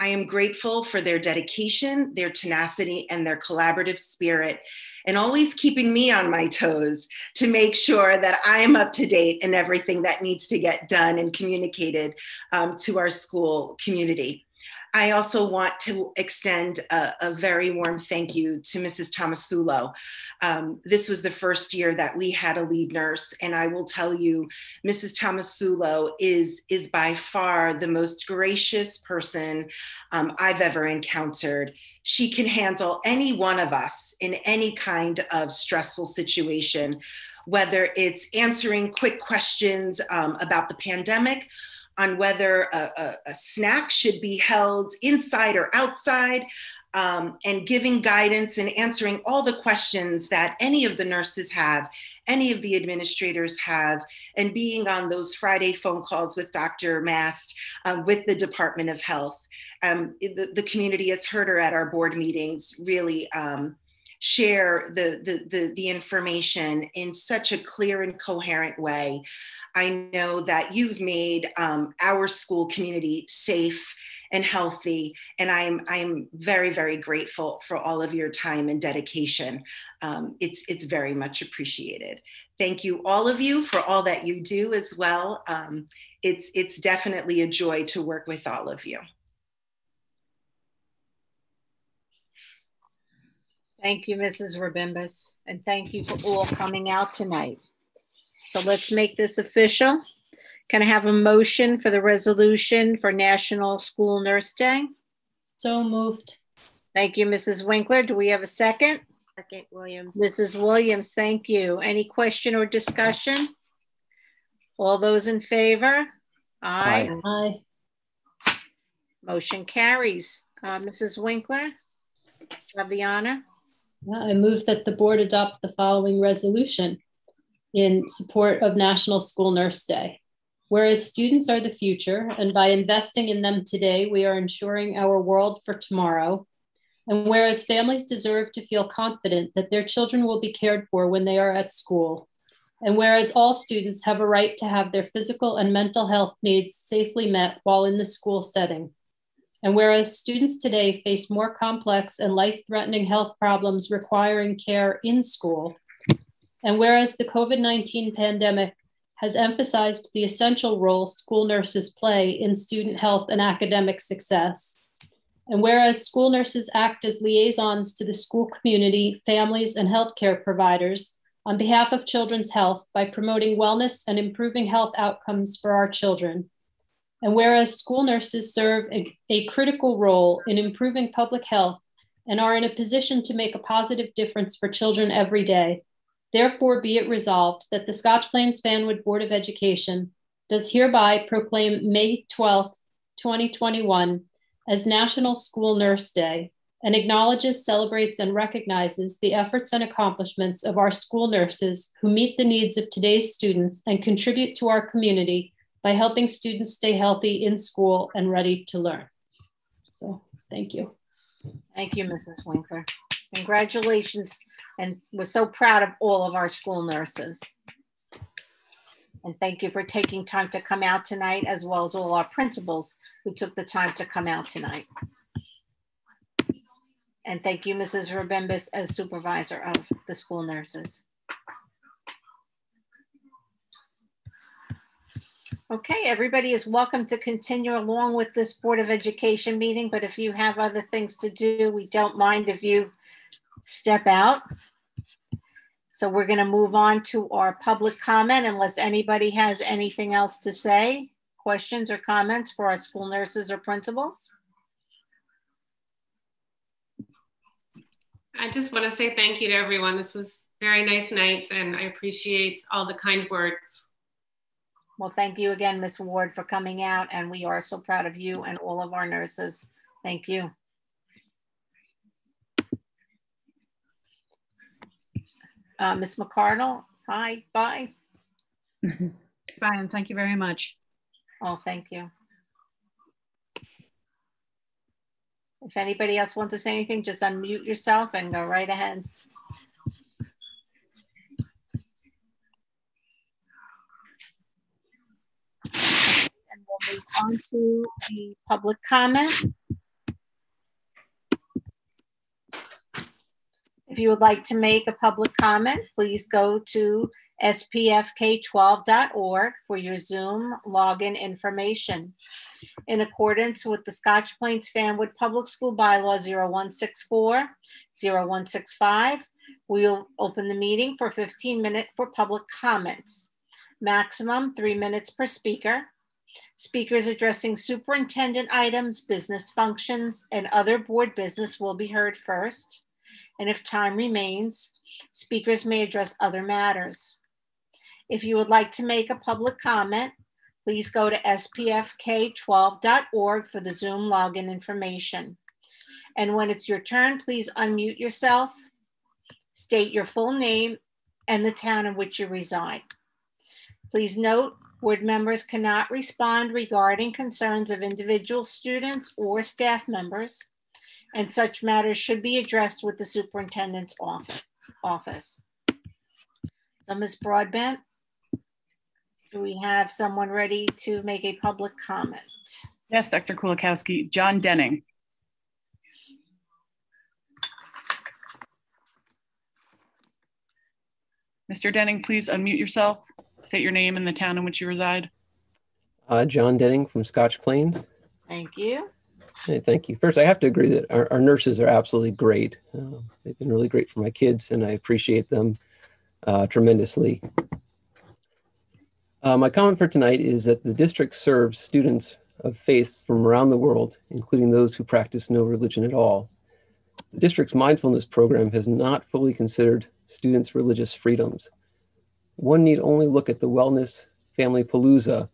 I am grateful for their dedication, their tenacity, and their collaborative spirit, and always keeping me on my toes to make sure that I am up to date in everything that needs to get done and communicated um, to our school community. I also want to extend a, a, very warm thank you to Mrs. Tomasulo. Um, this was the first year that we had a lead nurse, and I will tell you, Mrs. Tomasulo is, is by far the most gracious person um, I've ever encountered. She can handle any one of us in any kind of stressful situation, whether it's answering quick questions um, about the pandemic on whether a, a, a snack should be held inside or outside, um, and giving guidance and answering all the questions that any of the nurses have, any of the administrators have, and being on those Friday phone calls with Dr. Mast, um, with the Department of Health. Um, the, the, community has heard her at our board meetings really um, share the, the, the, the information in such a clear and coherent way. I know that you've made um, our school community safe and healthy, and I'm I'm very very grateful for all of your time and dedication. Um, it's it's very much appreciated. Thank you all of you for all that you do as well. Um, it's it's definitely a joy to work with all of you. Thank you, Mrs. Rabimbis, and thank you for all coming out tonight. So let's make this official. Can I have a motion for the resolution for National School Nurse Day? So moved. Thank you, Mrs. Winkler. Do we have a second? Second, Williams. Mrs. Williams, thank you. Any question or discussion? All those in favor? Aye. Aye. Motion carries. Uh, Mrs. Winkler, you have the honor. I move that the board adopt the following resolution in support of National School Nurse Day. Whereas students are the future, and by investing in them today, we are ensuring our world for tomorrow. And whereas families deserve to feel confident that their children will be cared for when they are at school. And whereas all students have a right to have their physical and mental health needs safely met while in the school setting. And whereas students today face more complex and life threatening health problems requiring care in school. And whereas the COVID 19 pandemic has emphasized the essential role school nurses play in student health and academic success. And whereas school nurses act as liaisons to the school community, families, and healthcare providers on behalf of children's health by promoting wellness and improving health outcomes for our children. And whereas school nurses serve a, a, critical role in improving public health and are in a position to make a positive difference for children every day, therefore be it resolved that the Scotch Plains Fanwood Board of Education does hereby proclaim May 12th, 2021 as National School Nurse Day and acknowledges, celebrates, and recognizes the efforts and accomplishments of our school nurses who meet the needs of today's students and contribute to our community by helping students stay healthy in school and ready to learn. So thank you. Thank you, Mrs. Winkler. Congratulations. And we're so proud of all of our school nurses. And thank you for taking time to come out tonight, as well as all our principals who took the time to come out tonight. And thank you, Mrs. Rabembis, as supervisor of the school nurses. Okay, everybody is welcome to continue along with this Board of Education meeting, but if you have other things to do, we don't mind if you step out. So we're going to move on to our public comment unless anybody has anything else to say, questions or comments for our school nurses or principals. I just want to say thank you to everyone. This was very nice night and I appreciate all the kind words. Well, thank you again, Ms. Ward, for coming out and we are so proud of you and all of our nurses. Thank you. Uh, Ms. McCardle, hi, bye. Bye, and thank you very much. Oh, thank you. If anybody else wants to say anything, just unmute yourself and go right ahead. We'll move on to the public comment. If you would like to make a public comment, please go to spfk12.org for your Zoom login information. In accordance with the Scotch Plains Fanwood Public School Bylaw 0164, 0165, we will open the meeting for 15 minutes for public comments. Maximum three minutes per speaker. Speakers addressing superintendent items, business functions, and other board business will be heard first. And if time remains, speakers may address other matters. If you would like to make a public comment, please go to spfk12.org for the Zoom login information. And when it's your turn, please unmute yourself, state your full name and the town in which you reside. Please note, board members cannot respond regarding concerns of individual students or staff members, and such matters should be addressed with the superintendent's office. So Ms. Broadbent, do we have someone ready to make a public comment? Yes, Dr. Kulikowski. John Denning. Mr. Denning, please unmute yourself. State your name and the town in which you reside. Uh, John Denning from Scotch Plains. Thank you. Hey, thank you. First, I have to agree that our, our nurses are absolutely great. Uh, they've been really great for my kids, and I appreciate them uh, tremendously. Uh, my comment for tonight is that the district serves students of faiths from around the world, including those who practice no religion at all. The district's mindfulness program has not fully considered students' religious freedoms. One need only look at the Wellness Family Palooza,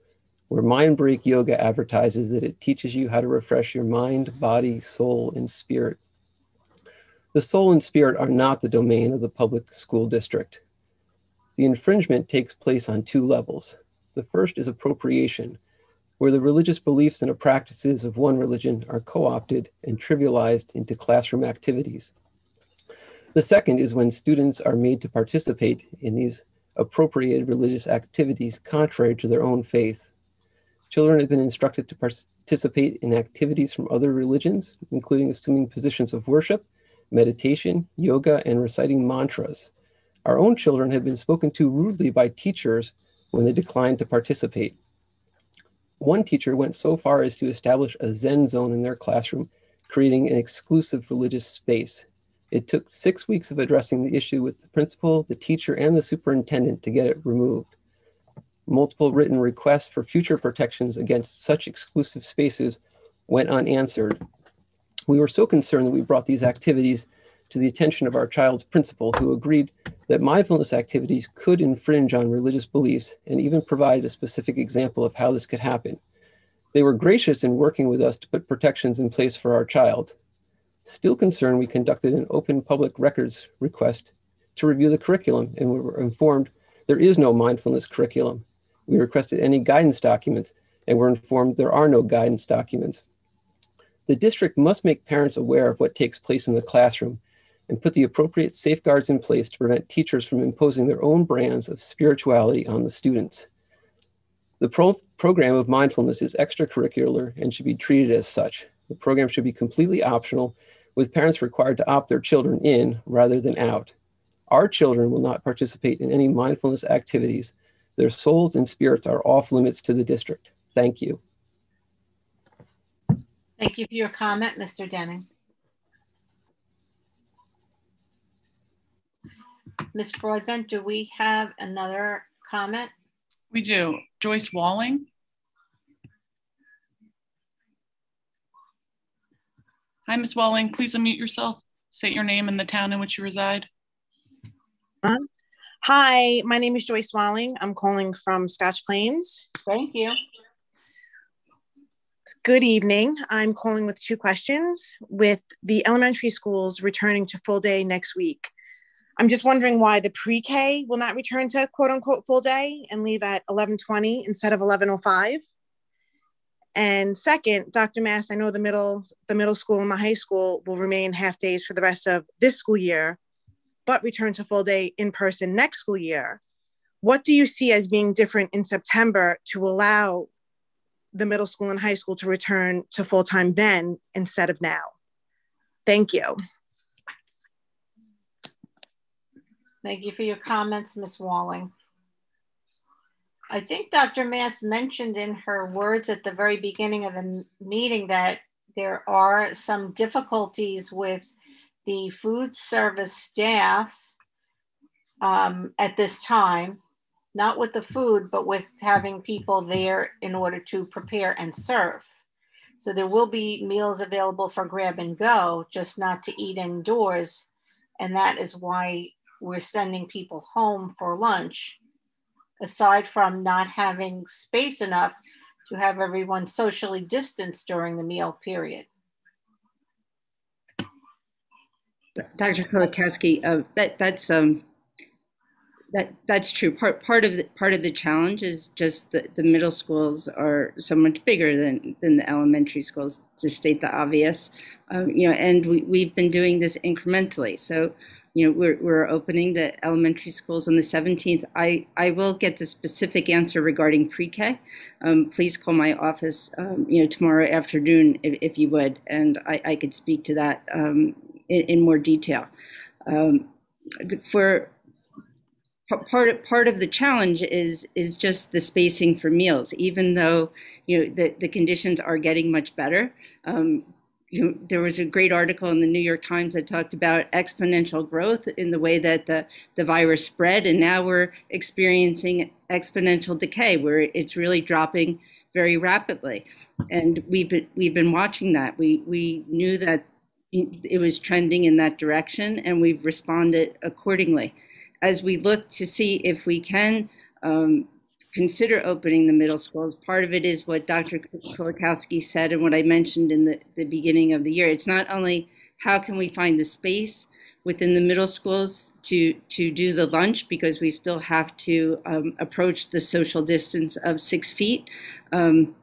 where Mindbreak Yoga advertises that it teaches you how to refresh your mind, body, soul, and spirit. The soul and spirit are not the domain of the public school district. The infringement takes place on two levels. The first is appropriation, where the religious beliefs and practices of one religion are co opted and trivialized into classroom activities. The second is when students are made to participate in these appropriated religious activities contrary to their own faith. Children have been instructed to participate in activities from other religions, including assuming positions of worship, meditation, yoga, and reciting mantras. Our own children have been spoken to rudely by teachers when they declined to participate. One teacher went so far as to establish a Zen zone in their classroom, creating an exclusive religious space. It took six weeks of addressing the issue with the principal, the teacher, and the superintendent to get it removed. Multiple written requests for future protections against such exclusive spaces went unanswered. We were so concerned that we brought these activities to the attention of our child's principal, who agreed that mindfulness activities could infringe on religious beliefs and even provided a specific example of how this could happen. They were gracious in working with us to put protections in place for our child. Still concerned, we conducted an open public records request to review the curriculum and we were informed there is no mindfulness curriculum. We requested any guidance documents and were informed there are no guidance documents. The district must make parents aware of what takes place in the classroom and put the appropriate safeguards in place to prevent teachers from imposing their own brands of spirituality on the students. The pro program of mindfulness is extracurricular and should be treated as such. The program should be completely optional with parents required to opt their children in rather than out. Our children will not participate in any mindfulness activities. Their souls and spirits are off limits to the district. Thank you. Thank you for your comment, Mr. Denning. Ms. Broadbent, do we have another comment? We do. Joyce Walling. Hi, Ms. Walling. Please unmute yourself. State your name and the town in which you reside. Uh, hi, my name is Joyce Walling. I'm calling from Scotch Plains. Thank you. Good evening. I'm calling with two questions. With the elementary schools returning to full day next week, I'm just wondering why the pre-K will not return to quote unquote full day and leave at 1120 instead of 1105. And second, Dr. Mast, I know the middle, the middle school and the high school will remain half days for the rest of this school year, but return to full day in person next school year. What do you see as being different in September to allow the middle school and high school to return to full time then instead of now? Thank you. Thank you for your comments, Ms. Walling. I think Dr. Mast mentioned in her words at the very beginning of the meeting that there are some difficulties with the food service staff um, at this time, not with the food, but with having people there in order to prepare and serve. So there will be meals available for grab and go, just not to eat indoors. And that is why we're sending people home for lunch aside from not having space enough to have everyone socially distanced during the meal period. Dr. Kulikowski, uh, that that's um, that that's true. Part part of the part of the challenge is just that the middle schools are so much bigger than than the elementary schools. To state the obvious, um, you know, and we we've been doing this incrementally. So you know, we're, we're opening the elementary schools on the 17th. I, I will get the specific answer regarding pre-K. Um, please call my office, um, you know, tomorrow afternoon if, if you would, and I, I could speak to that um, in, in, more detail. Um, for part of, part of the challenge is is just the spacing for meals. Even though you know the, the conditions are getting much better, um, you there was a great article in the New York Times that talked about exponential growth in the way that the, the virus spread, and now we're experiencing exponential decay where it's really dropping very rapidly. And we've been, we've been watching that. We, we knew that it was trending in that direction, and we've responded accordingly. As we look to see if we can um, consider opening the middle schools, part of it is what Dr. Kulikowski said and what I mentioned in the, the beginning of the year. It's not only how can we find the space within the middle schools to, to do the lunch because we still have to um, approach the social distance of six feet. Um,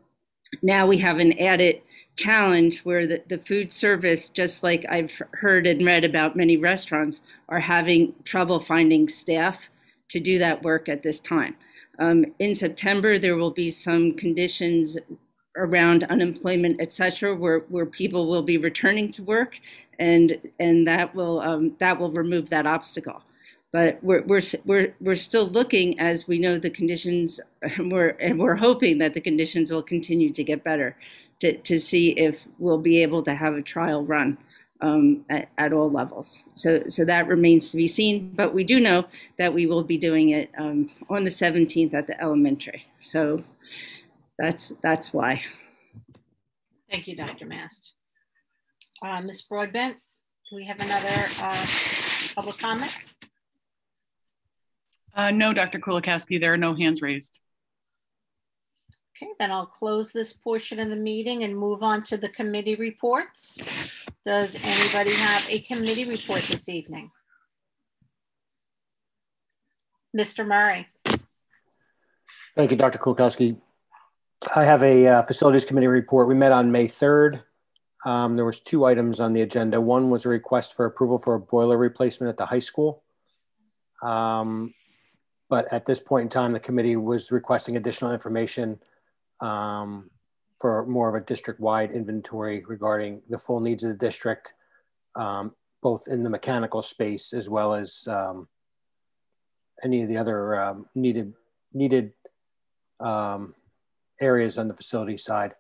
now we have an added challenge where the, the food service, just like I've heard and read about many restaurants, are having trouble finding staff to do that work at this time. Um, in September, there will be some conditions around unemployment, et cetera, where, where people will be returning to work and, and that, will, um, that will remove that obstacle. But we're, we're, we're, we're still looking as we know the conditions, we're, and we're hoping that the conditions will continue to get better to, to see if we'll be able to have a trial run um, at, at, all levels. So, so that remains to be seen. But we do know that we will be doing it um, on the 17th at the elementary. So that's that's why. Thank you, Dr. Mast. Uh, Ms. Broadbent, do we have another uh, public comment? Uh, no, Dr. Kulikowski, there are no hands raised. Okay, then I'll close this portion of the meeting and move on to the committee reports. Does anybody have a committee report this evening? Mr. Murray. Thank you, Dr. Kulikowski. I have a uh, facilities committee report. We met on May 3rd. Um, there was two items on the agenda. One was a request for approval for a boiler replacement at the high school. Um, but at this point in time, the committee was requesting additional information um, for more of a district-wide inventory regarding the full needs of the district, um, both in the mechanical space as well as um, any of the other um, needed needed um, areas on the facility side.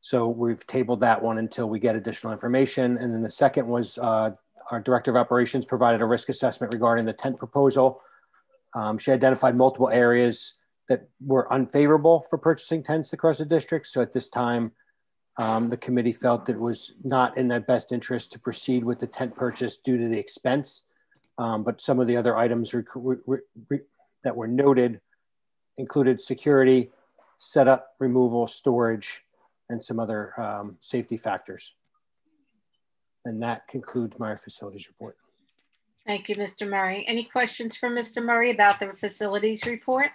So we've tabled that one until we get additional information. And then the second was uh, our director of operations provided a risk assessment regarding the tent proposal. Um, she identified multiple areas that were unfavorable for purchasing tents across the district. So at this time, um, the committee felt that it was not in their best interest to proceed with the tent purchase due to the expense. Um, but some of the other items that were noted included security, setup, removal, storage, and some other um, safety factors. And that concludes my facilities report. Thank you, Mr. Murray. Any questions for Mr. Murray about the facilities report?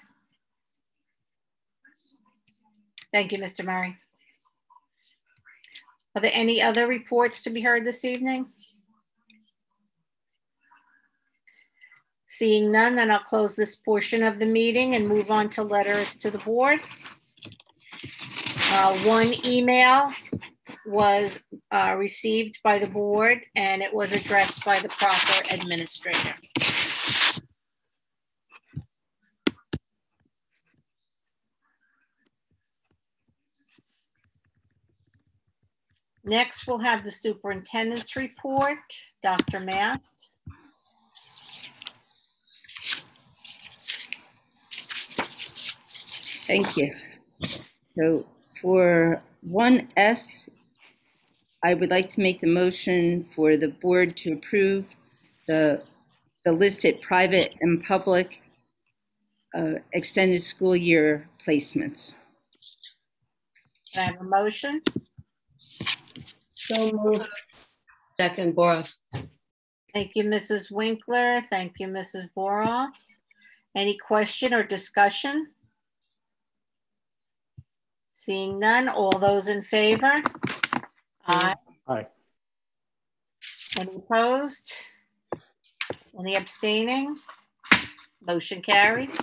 Thank you, Mr. Murray. Are there any other reports to be heard this evening? Seeing none, then I'll close this portion of the meeting and move on to letters to the board. Uh, one email was uh, received by the board and it was addressed by the proper administrator. Next, we'll have the superintendent's report. Dr. Mast. Thank you. So for 1S, I would like to make the motion for the board to approve the, the listed private and public uh, extended school year placements. I have a motion? So moved. Second, Boroff. Thank you, Mrs. Winkler. Thank you, Mrs. Boroff. Any question or discussion? Seeing none, all those in favor? Aye. Aye. Any opposed? Any abstaining? Motion carries.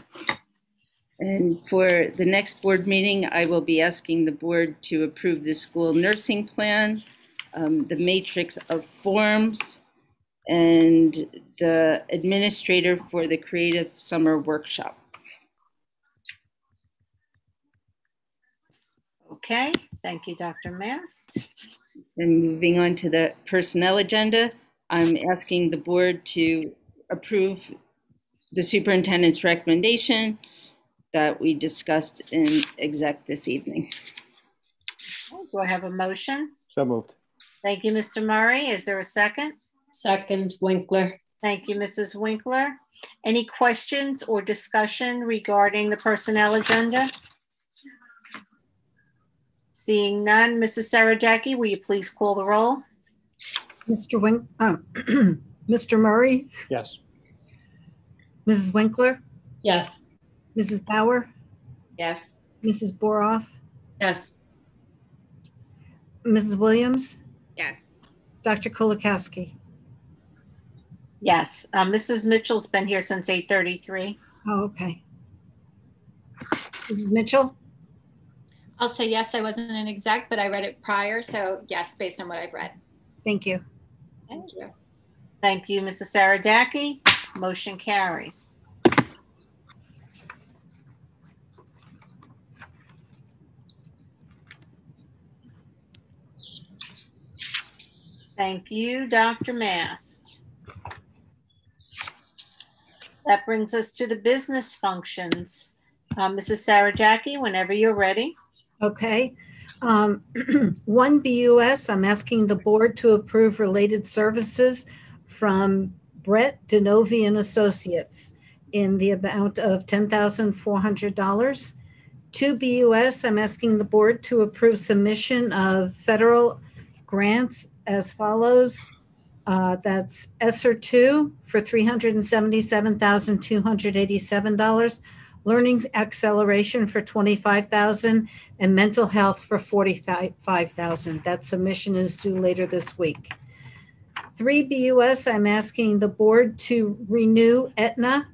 And for the next board meeting, I will be asking the board to approve the school nursing plan, um, the matrix of forms, and the administrator for the creative summer workshop. Okay, thank you, Dr. Mast. And moving on to the personnel agenda, I'm asking the board to approve the superintendent's recommendation that we discussed in exec this evening. Do I have a motion? So moved. Thank you, Mr. Murray. Is there a second? Second, Winkler. Thank you, Mrs. Winkler. Any questions or discussion regarding the personnel agenda? Seeing none, Mrs. Sarajaki, will you please call the roll? Mr. Wink, uh, oh, Mr. Murray, Yes. Mrs. Winkler, Yes. Mrs. Bauer, Yes. Mrs. Boroff, Yes. Mrs. Williams, Yes. Dr. Kulikowski. Yes, uh, Mrs. Mitchell's been here since 8:33. Oh, okay. Mrs. Mitchell, I'll say yes, I wasn't an exec, but I read it prior. So yes, based on what I've read. thank you. Thank you. Thank you, Mrs. Saradaki. Motion carries. Thank you, Dr. Mast. That brings us to the business functions. Uh, Mrs. Sarajaki, whenever you're ready. Okay. Um, One BUS, I'm asking the board to approve related services from Brett Denovi and Associates in the amount of $10,400. Two BUS, I'm asking the board to approve submission of federal grants as follows. Uh, That's ESSER two for $377,287. Learning Acceleration for 25,000 and Mental Health for 45,000. That submission is due later this week. Three BUS, I'm asking the board to renew Aetna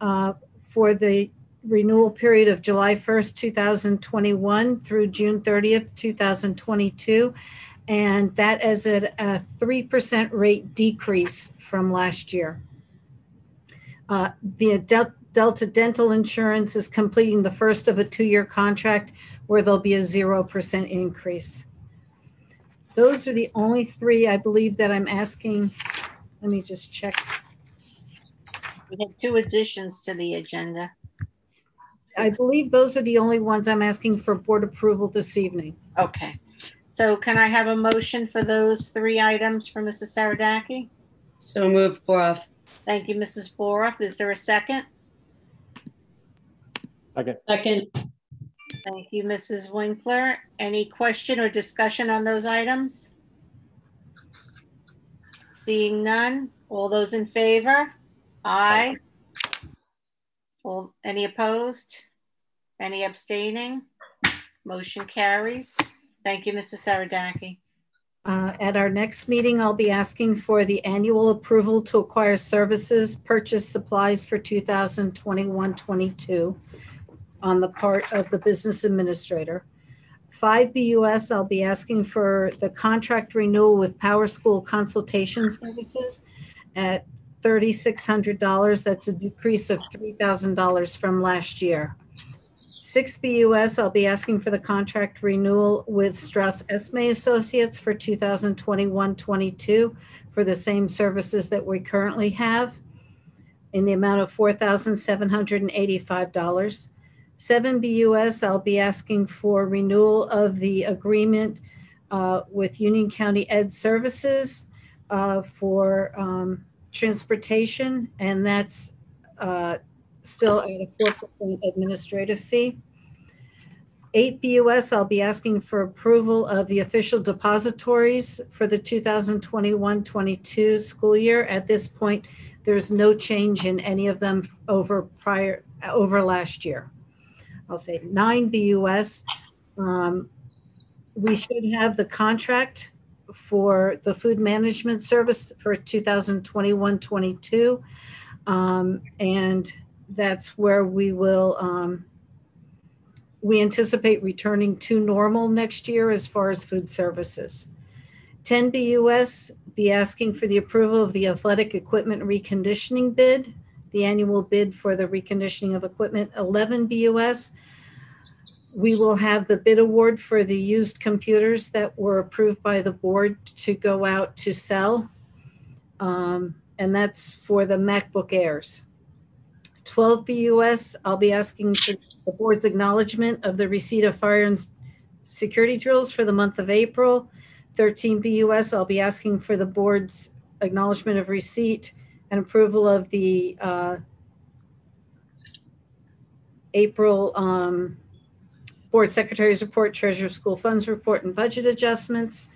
uh, for the renewal period of July 1st, 2021 through June 30th, 2022. And that is at a 3% rate decrease from last year. Uh, The Del- Delta Dental Insurance is completing the first of a two-year contract where there'll be a 0% increase. Those are the only three I believe that I'm asking. Let me just check. We had two additions to the agenda. I believe those are the only ones I'm asking for board approval this evening. Okay. So can I have a motion for those three items for Mrs. Saradaki? So moved, Boroff. Thank you, Mrs. Boroff. Is there a second? Second. Second, Thank you, Mrs. Winkler. Any question or discussion on those items? Seeing none, all those in favor? Aye. All, any opposed? Any abstaining? Motion carries. Thank you, Mr. Saradaki. Uh, At our next meeting, I'll be asking for the annual approval to acquire services, purchase supplies for 2021-22 on the part of the business administrator. Five BUS, I'll be asking for the contract renewal with Power School Consultation Services at $3,600. That's a decrease of $3,000 from last year. Six BUS, I'll be asking for the contract renewal with Strauss Esmay Associates for 2021-22 for the same services that we currently have in the amount of $4,785. Seven BUS, I'll be asking for renewal of the agreement uh, with Union County Ed Services uh, for um, transportation, and that's uh, still at a 4% administrative fee. Eight BUS, I'll be asking for approval of the official depositories for the 2021-22 school year. At this point, there's no change in any of them over prior, over last year. I'll say nine BUS. um, We should have the contract for the food management service for 2021-22. Um, And that's where we will, um, we anticipate returning to normal next year as far as food services. 10 BUS be asking for the approval of the athletic equipment reconditioning bid, the annual bid for the reconditioning of equipment. 11 BUS, we will have the bid award for the used computers that were approved by the board to go out to sell. Um, and that's for the MacBook Airs. 12 BUS, I'll be asking for the board's acknowledgement of the receipt of fire and security drills for the month of April. 13 BUS, I'll be asking for the board's acknowledgement of receipt and approval of the uh, April um, Board Secretary's Report, Treasurer of School Funds Report, and budget adjustments.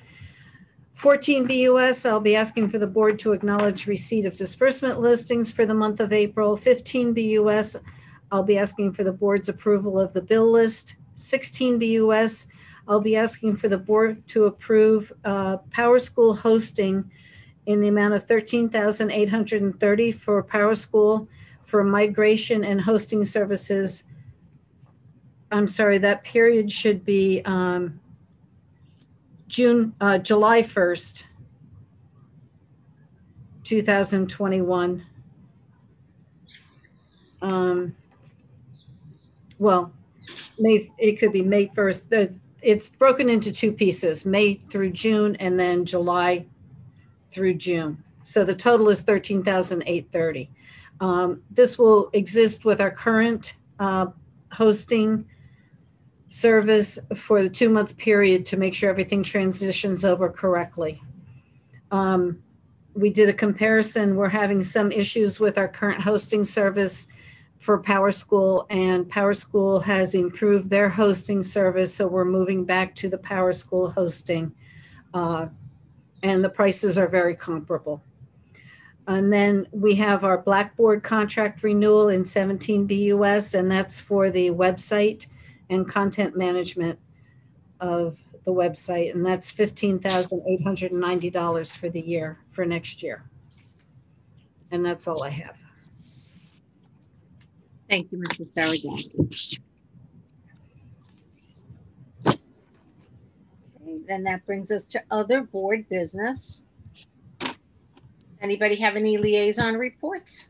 14 BUS, I'll be asking for the board to acknowledge receipt of disbursement listings for the month of April. 15 BUS, I'll be asking for the board's approval of the bill list. 16 BUS, I'll be asking for the board to approve uh, Power School hosting in the amount of 13830 for Power School for migration and hosting services. I'm sorry, that period should be um, June, uh, July 1st, 2021. Um, well, May, it could be May 1st. The, it's broken into two pieces, May through June and then July through June. So the total is 13,830. Um, this will exist with our current uh, hosting service for the two month period to make sure everything transitions over correctly. Um, we did a comparison. We're having some issues with our current hosting service for Power School, and Power School has improved their hosting service. So we're moving back to the Power School hosting, uh, and the prices are very comparable. And then we have our Blackboard contract renewal in 17 BUS, and that's for the website and content management of the website. And that's $15,890 for the year for next year. And that's all I have. Thank you, Mrs. Saragaki. Okay, Then that brings us to other board business. Anybody have any liaison reports?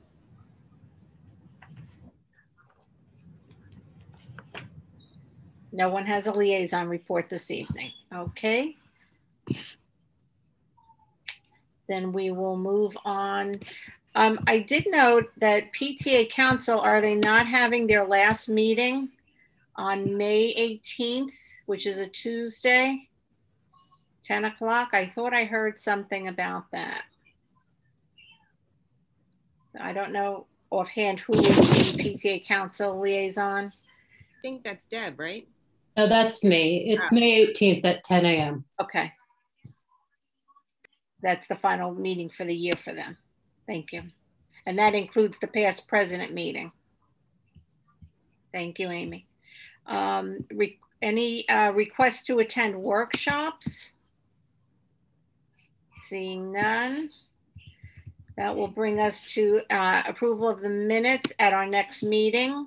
No one has a liaison report this evening. Okay. Then we will move on. Um, I did note that PTA Council, are they not having their last meeting on May 18th, which is a Tuesday? 10 o'clock? I thought I heard something about that. I don't know offhand who is the PTA Council liaison. I think that's Deb, right? No, that's me. It's Oh. May 18th at 10 a.m. Okay. That's the final meeting for the year for them. Thank you. And that includes the past president meeting. Thank you, Amy. Um, re- any uh, requests to attend workshops? Seeing none. That will bring us to uh, approval of the minutes at our next meeting.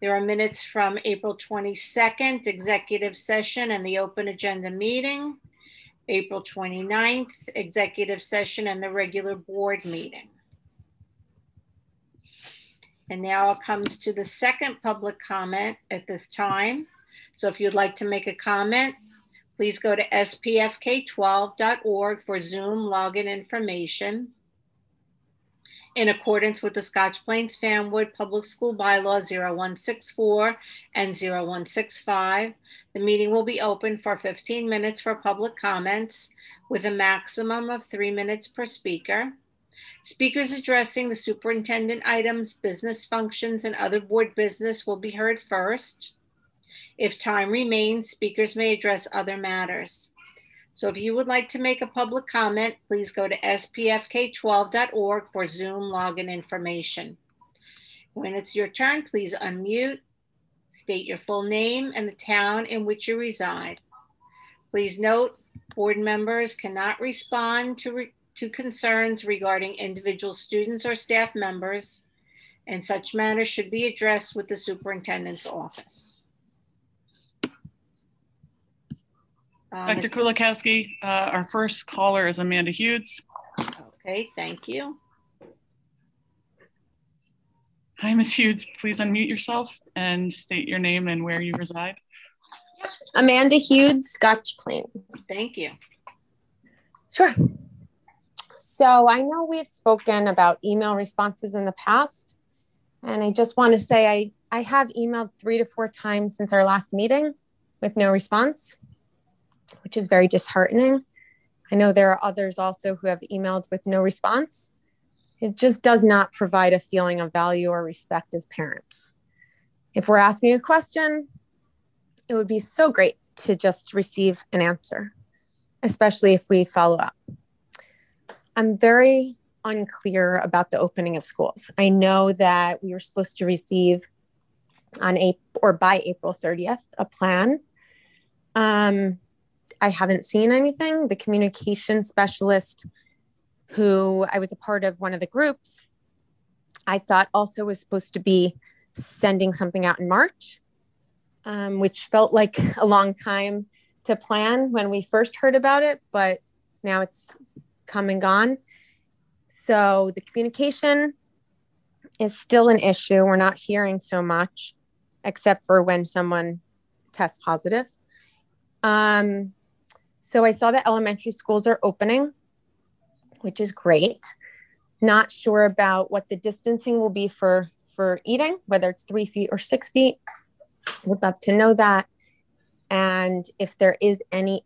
There are minutes from April 22nd, executive session and the open agenda meeting. April 29th, executive session and the regular board meeting. And now it comes to the second public comment at this time. So if you'd like to make a comment, please go to spfk12.org for Zoom login information. In accordance with the Scotch Plains Fanwood Public School Bylaw 0164 and 0165, the meeting will be open for 15 minutes for public comments with a maximum of three minutes per speaker. Speakers addressing the superintendent items, business functions, and other board business will be heard first. If time remains, speakers may address other matters. So if you would like to make a public comment, please go to spfk12.org for Zoom login information. When it's your turn, please unmute, state your full name and the town in which you reside. Please note, board members cannot respond to, re- to concerns regarding individual students or staff members, and such matters should be addressed with the superintendent's office. Uh, Dr. Kulikowski, uh, our first caller is Amanda Hughes. Okay, thank you. Hi, Ms. Hughes. Please unmute yourself and state your name and where you reside. Amanda Hughes, Scotch Plains. Thank you. Sure. So I know we've spoken about email responses in the past, and I just want to say I, I have emailed three to four times since our last meeting with no response. Which is very disheartening. I know there are others also who have emailed with no response. It just does not provide a feeling of value or respect as parents. If we're asking a question, it would be so great to just receive an answer, especially if we follow up. I'm very unclear about the opening of schools. I know that we were supposed to receive on April or by April 30th a plan. Um, I haven't seen anything. The communication specialist, who I was a part of one of the groups, I thought also was supposed to be sending something out in March, um, which felt like a long time to plan when we first heard about it, but now it's come and gone. So the communication is still an issue. We're not hearing so much, except for when someone tests positive. Um, so I saw that elementary schools are opening, which is great. Not sure about what the distancing will be for for eating, whether it's three feet or six feet. Would love to know that. And if there is any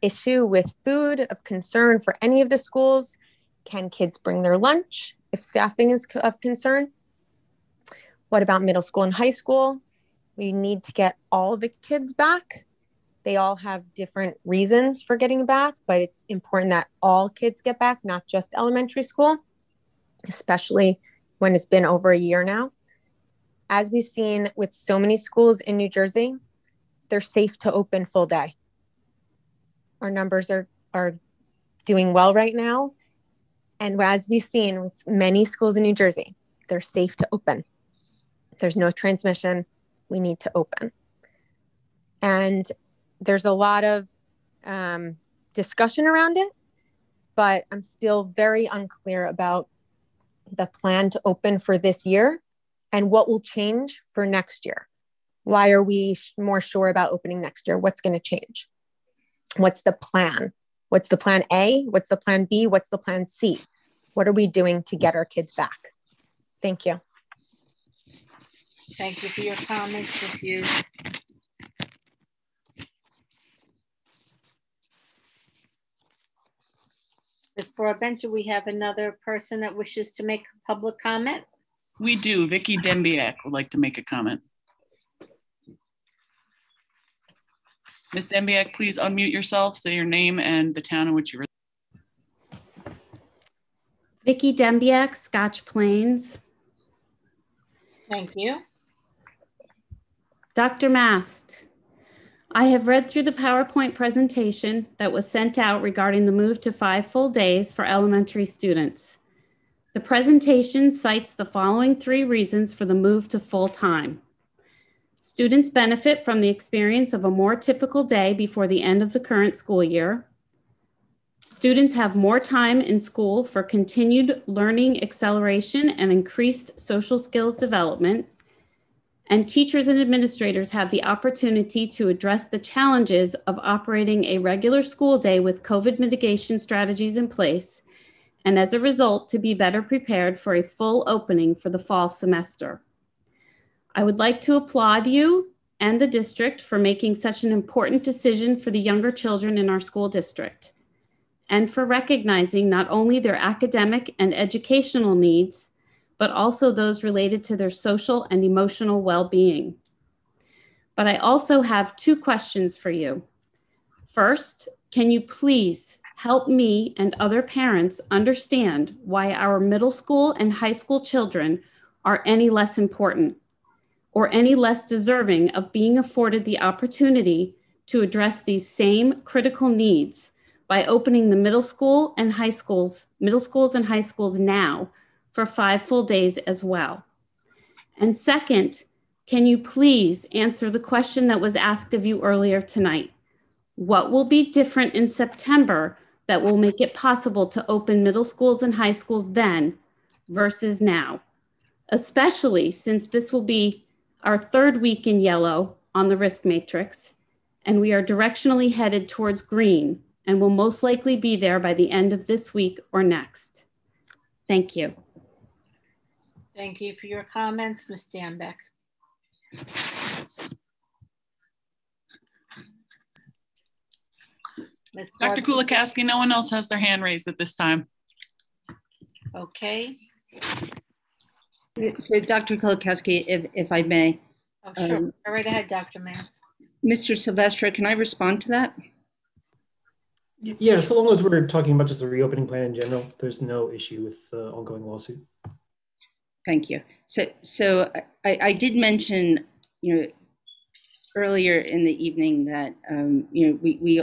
issue with food of concern for any of the schools, can kids bring their lunch if staffing is of concern? What about middle school and high school? We need to get all the kids back. They all have different reasons for getting back, but it's important that all kids get back, not just elementary school, especially when it's been over a year now. As we've seen with so many schools in New Jersey, they're safe to open full day. Our numbers are, are doing well right now. And as we've seen with many schools in New Jersey, they're safe to open. There's no transmission. We need to open. And there's a lot of um, discussion around it, but I'm still very unclear about the plan to open for this year and what will change for next year. Why are we more sure about opening next year? What's going to change? What's the plan? What's the plan A? What's the plan B? What's the plan C? What are we doing to get our kids back? Thank you. Thank you for your comments, Ms. Hughes. Ms. Broadbent, do we have another person that wishes to make a public comment? We do. Vicky Dembiak would like to make a comment. Ms. Dembiak, please unmute yourself, say your name and the town in which you reside. Vicky Dembiak, Scotch Plains. Thank you. Dr. Mast, I have read through the PowerPoint presentation that was sent out regarding the move to five full days for elementary students. The presentation cites the following three reasons for the move to full time. Students benefit from the experience of a more typical day before the end of the current school year. Students have more time in school for continued learning acceleration and increased social skills development. And teachers and administrators have the opportunity to address the challenges of operating a regular school day with COVID mitigation strategies in place, and as a result, to be better prepared for a full opening for the fall semester. I would like to applaud you and the district for making such an important decision for the younger children in our school district and for recognizing not only their academic and educational needs, but also those related to their social and emotional well being. But I also have two questions for you. First, can you please help me and other parents understand why our middle school and high school children are any less important? or any less deserving of being afforded the opportunity to address these same critical needs by opening the middle school and high schools, middle schools and high schools now for five full days as well. And second, can you please answer the question that was asked of you earlier tonight? What will be different in September that will make it possible to open middle schools and high schools then versus now? Especially since this will be our third week in yellow on the risk matrix, and we are directionally headed towards green and will most likely be there by the end of this week or next. Thank you. Thank you for your comments, Ms. Stanbeck. Ms. Dr. Clark? Kulikowski, no one else has their hand raised at this time. Okay. So Dr. Kulikowski, if, if I may. Oh, sure. um, Go right ahead, Dr. Mast. Mr. Silvestro, can I respond to that? Yeah, so long as we're talking about just the reopening plan in general, there's no issue with the ongoing lawsuit. Thank you. So, so I, I did mention, you know, earlier in the evening that, um, you know, we, we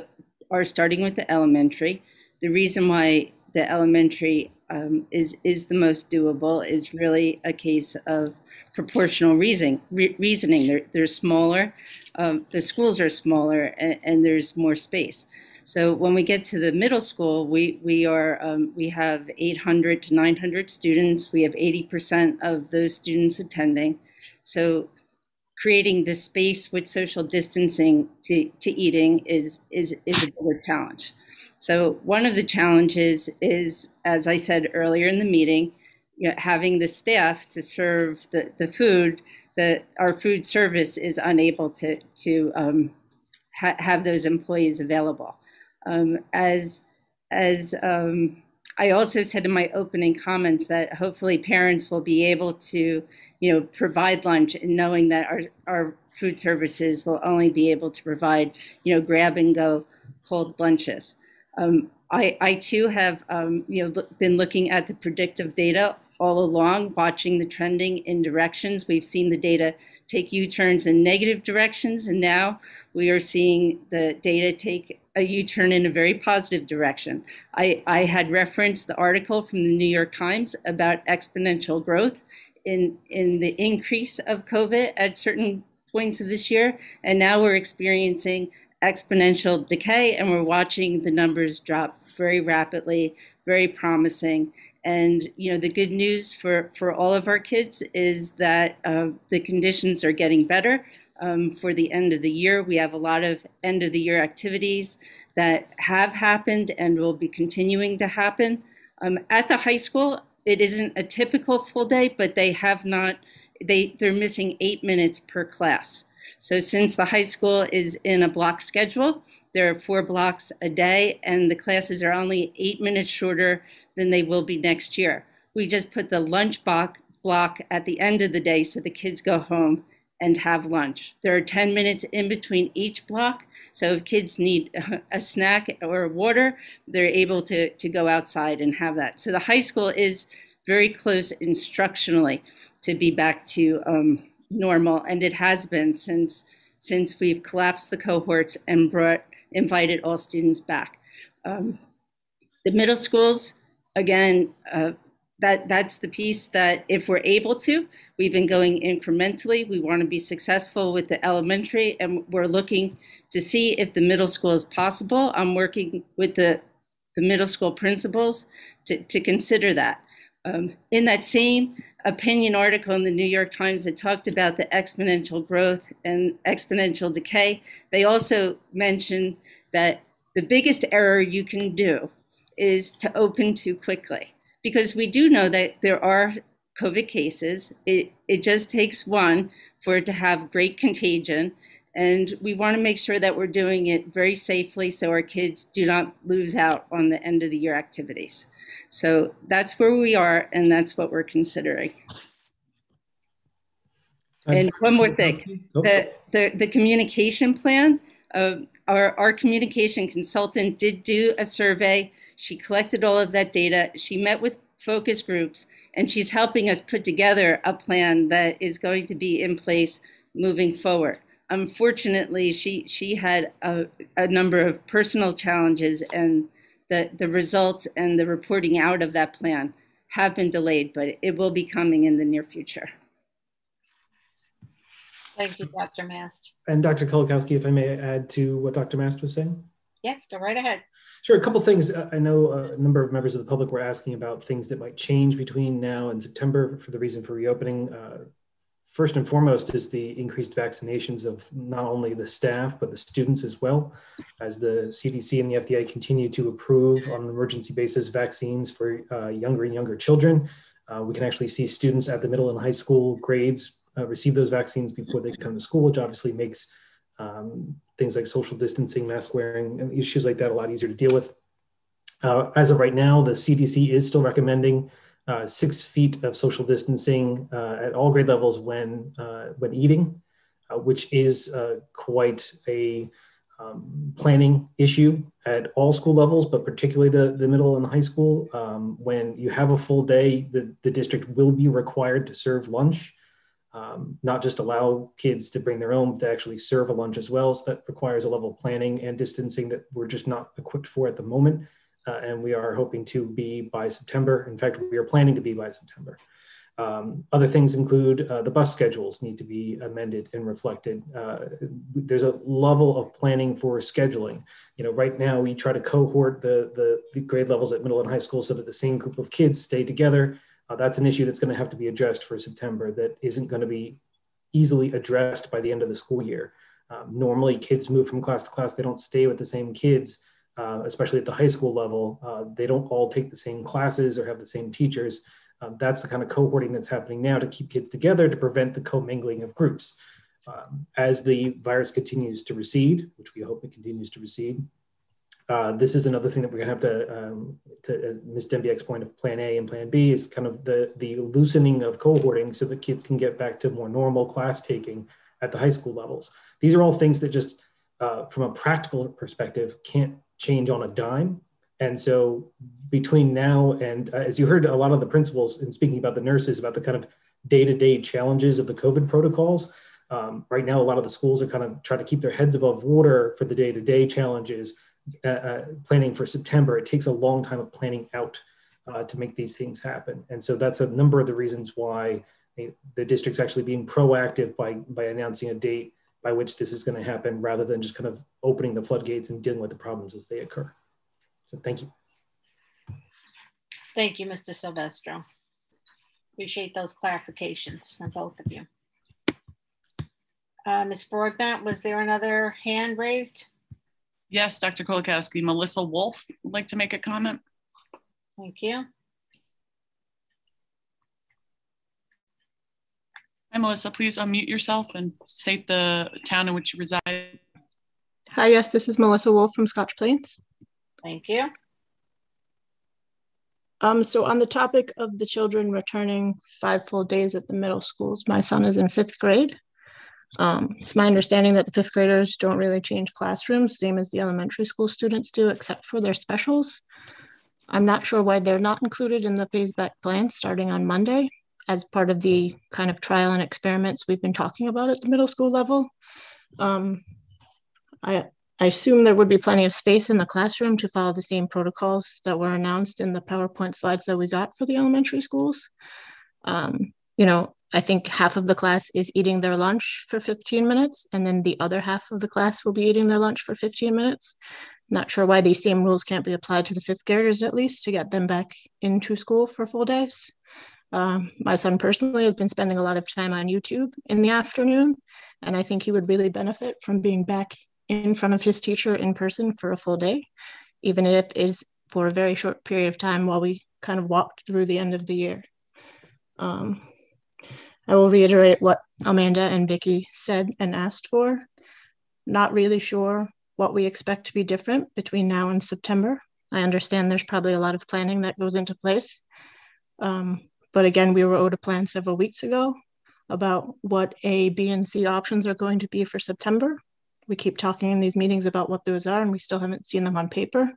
are starting with the elementary. The reason why the elementary um, is, is the most doable is really a case of proportional reasoning. Re- reasoning. They're, they're smaller, um, the schools are smaller, and, and there's more space. So when we get to the middle school, we, we are um, we have 800 to 900 students. We have 80% of those students attending. So creating the space with social distancing to, to eating is, is, is a bigger challenge. So one of the challenges is, as I said earlier in the meeting, you know, having the staff to serve the, the food that our food service is unable to, to um, ha- have those employees available. Um, as as um, I also said in my opening comments that hopefully parents will be able to, you know, provide lunch and knowing that our, our food services will only be able to provide, you know, grab and go cold lunches. Um, I, I too have, um, you know, been looking at the predictive data all along, watching the trending in directions. We've seen the data take U-turns in negative directions, and now we are seeing the data take a U-turn in a very positive direction. I, I had referenced the article from the New York Times about exponential growth in, in the increase of COVID at certain points of this year, and now we're experiencing exponential decay, and we're watching the numbers drop very rapidly, very promising. And you know, the good news for for all of our kids is that uh, the conditions are getting better. Um, for the end of the year, we have a lot of end of the year activities that have happened and will be continuing to happen. Um, at the high school, it isn't a typical full day, but they have not. They they're missing eight minutes per class. So since the high school is in a block schedule, there are four blocks a day, and the classes are only eight minutes shorter than they will be next year. We just put the lunch block, block at the end of the day so the kids go home and have lunch. There are 10 minutes in between each block. So if kids need a snack or water, they're able to, to go outside and have that. So the high school is very close instructionally to be back to um, normal, and it has been since since we've collapsed the cohorts and brought invited all students back. Um, the middle schools, again, uh, that that's the piece that if we're able to, we've been going incrementally. We want to be successful with the elementary, and we're looking to see if the middle school is possible. I'm working with the the middle school principals to, to consider that. Um, in that same opinion article in the New York Times that talked about the exponential growth and exponential decay, they also mentioned that the biggest error you can do is to open too quickly. Because we do know that there are COVID cases. It, it just takes one for it to have great contagion. And we want to make sure that we're doing it very safely so our kids do not lose out on the end of the year activities. So that's where we are, and that's what we're considering. And one more thing, the, the, the communication plan, uh, our, our communication consultant did do a survey. She collected all of that data. She met with focus groups, and she's helping us put together a plan that is going to be in place moving forward. Unfortunately, she, she had a, a number of personal challenges, and the, the results and the reporting out of that plan have been delayed, but it will be coming in the near future. Thank you, Dr. Mast. And Dr. Kulikowski, if I may add to what Dr. Mast was saying. Yes, go right ahead. Sure, a couple things. Uh, I know a number of members of the public were asking about things that might change between now and September for the reason for reopening. Uh, first and foremost is the increased vaccinations of not only the staff, but the students as well. As the CDC and the FDA continue to approve on an emergency basis vaccines for uh, younger and younger children, uh, we can actually see students at the middle and high school grades uh, receive those vaccines before they come to school, which obviously makes um, things like social distancing, mask wearing, and issues like that a lot easier to deal with. Uh, as of right now, the CDC is still recommending uh, six feet of social distancing uh, at all grade levels when uh, when eating, uh, which is uh, quite a um, planning issue at all school levels, but particularly the, the middle and the high school. Um, when you have a full day, the, the district will be required to serve lunch, um, not just allow kids to bring their own, to actually serve a lunch as well. So that requires a level of planning and distancing that we're just not equipped for at the moment. Uh, and we are hoping to be by September. In fact, we are planning to be by September. Um, other things include uh, the bus schedules need to be amended and reflected. Uh, there's a level of planning for scheduling. You know, right now we try to cohort the, the, the grade levels at middle and high school so that the same group of kids stay together. Uh, that's an issue that's going to have to be addressed for September that isn't going to be easily addressed by the end of the school year. Um, normally, kids move from class to class; they don't stay with the same kids, uh, especially at the high school level. Uh, they don't all take the same classes or have the same teachers. Um, that's the kind of cohorting that's happening now to keep kids together to prevent the commingling of groups. Um, as the virus continues to recede, which we hope it continues to recede, uh, this is another thing that we're going to have to, um, to uh, Ms. Dembiak's point of plan A and plan B is kind of the, the loosening of cohorting so that kids can get back to more normal class taking at the high school levels. These are all things that just, uh, from a practical perspective, can't change on a dime. And so between now and uh, as you heard a lot of the principals in speaking about the nurses about the kind of day-to-day challenges of the COVID protocols, um, right now a lot of the schools are kind of trying to keep their heads above water for the day-to-day challenges, uh, uh, planning for September. It takes a long time of planning out uh, to make these things happen. And so that's a number of the reasons why the district's actually being proactive by, by announcing a date by which this is going to happen rather than just kind of opening the floodgates and dealing with the problems as they occur. So thank you. Thank you, Mr. Silvestro. Appreciate those clarifications from both of you. Uh, Ms. Broadbent, was there another hand raised? Yes, Dr. Kulikowski. Melissa Wolf would like to make a comment. Thank you. Hi, Melissa. Please unmute yourself and state the town in which you reside. Hi, yes, this is Melissa Wolf from Scotch Plains. Thank you. Um, so on the topic of the children returning five full days at the middle schools, my son is in fifth grade. Um, it's my understanding that the fifth graders don't really change classrooms, same as the elementary school students do, except for their specials. I'm not sure why they're not included in the phase back plan starting on Monday as part of the kind of trial and experiments we've been talking about at the middle school level. Um, I, I assume there would be plenty of space in the classroom to follow the same protocols that were announced in the PowerPoint slides that we got for the elementary schools. Um, you know, I think half of the class is eating their lunch for 15 minutes, and then the other half of the class will be eating their lunch for 15 minutes. Not sure why these same rules can't be applied to the fifth graders at least to get them back into school for full days. Um, my son personally has been spending a lot of time on YouTube in the afternoon, and I think he would really benefit from being back in front of his teacher in person for a full day, even if it is for a very short period of time while we kind of walked through the end of the year. Um, I will reiterate what Amanda and Vicki said and asked for. Not really sure what we expect to be different between now and September. I understand there's probably a lot of planning that goes into place. Um, but again, we were owed a plan several weeks ago about what A, B, and C options are going to be for September we keep talking in these meetings about what those are and we still haven't seen them on paper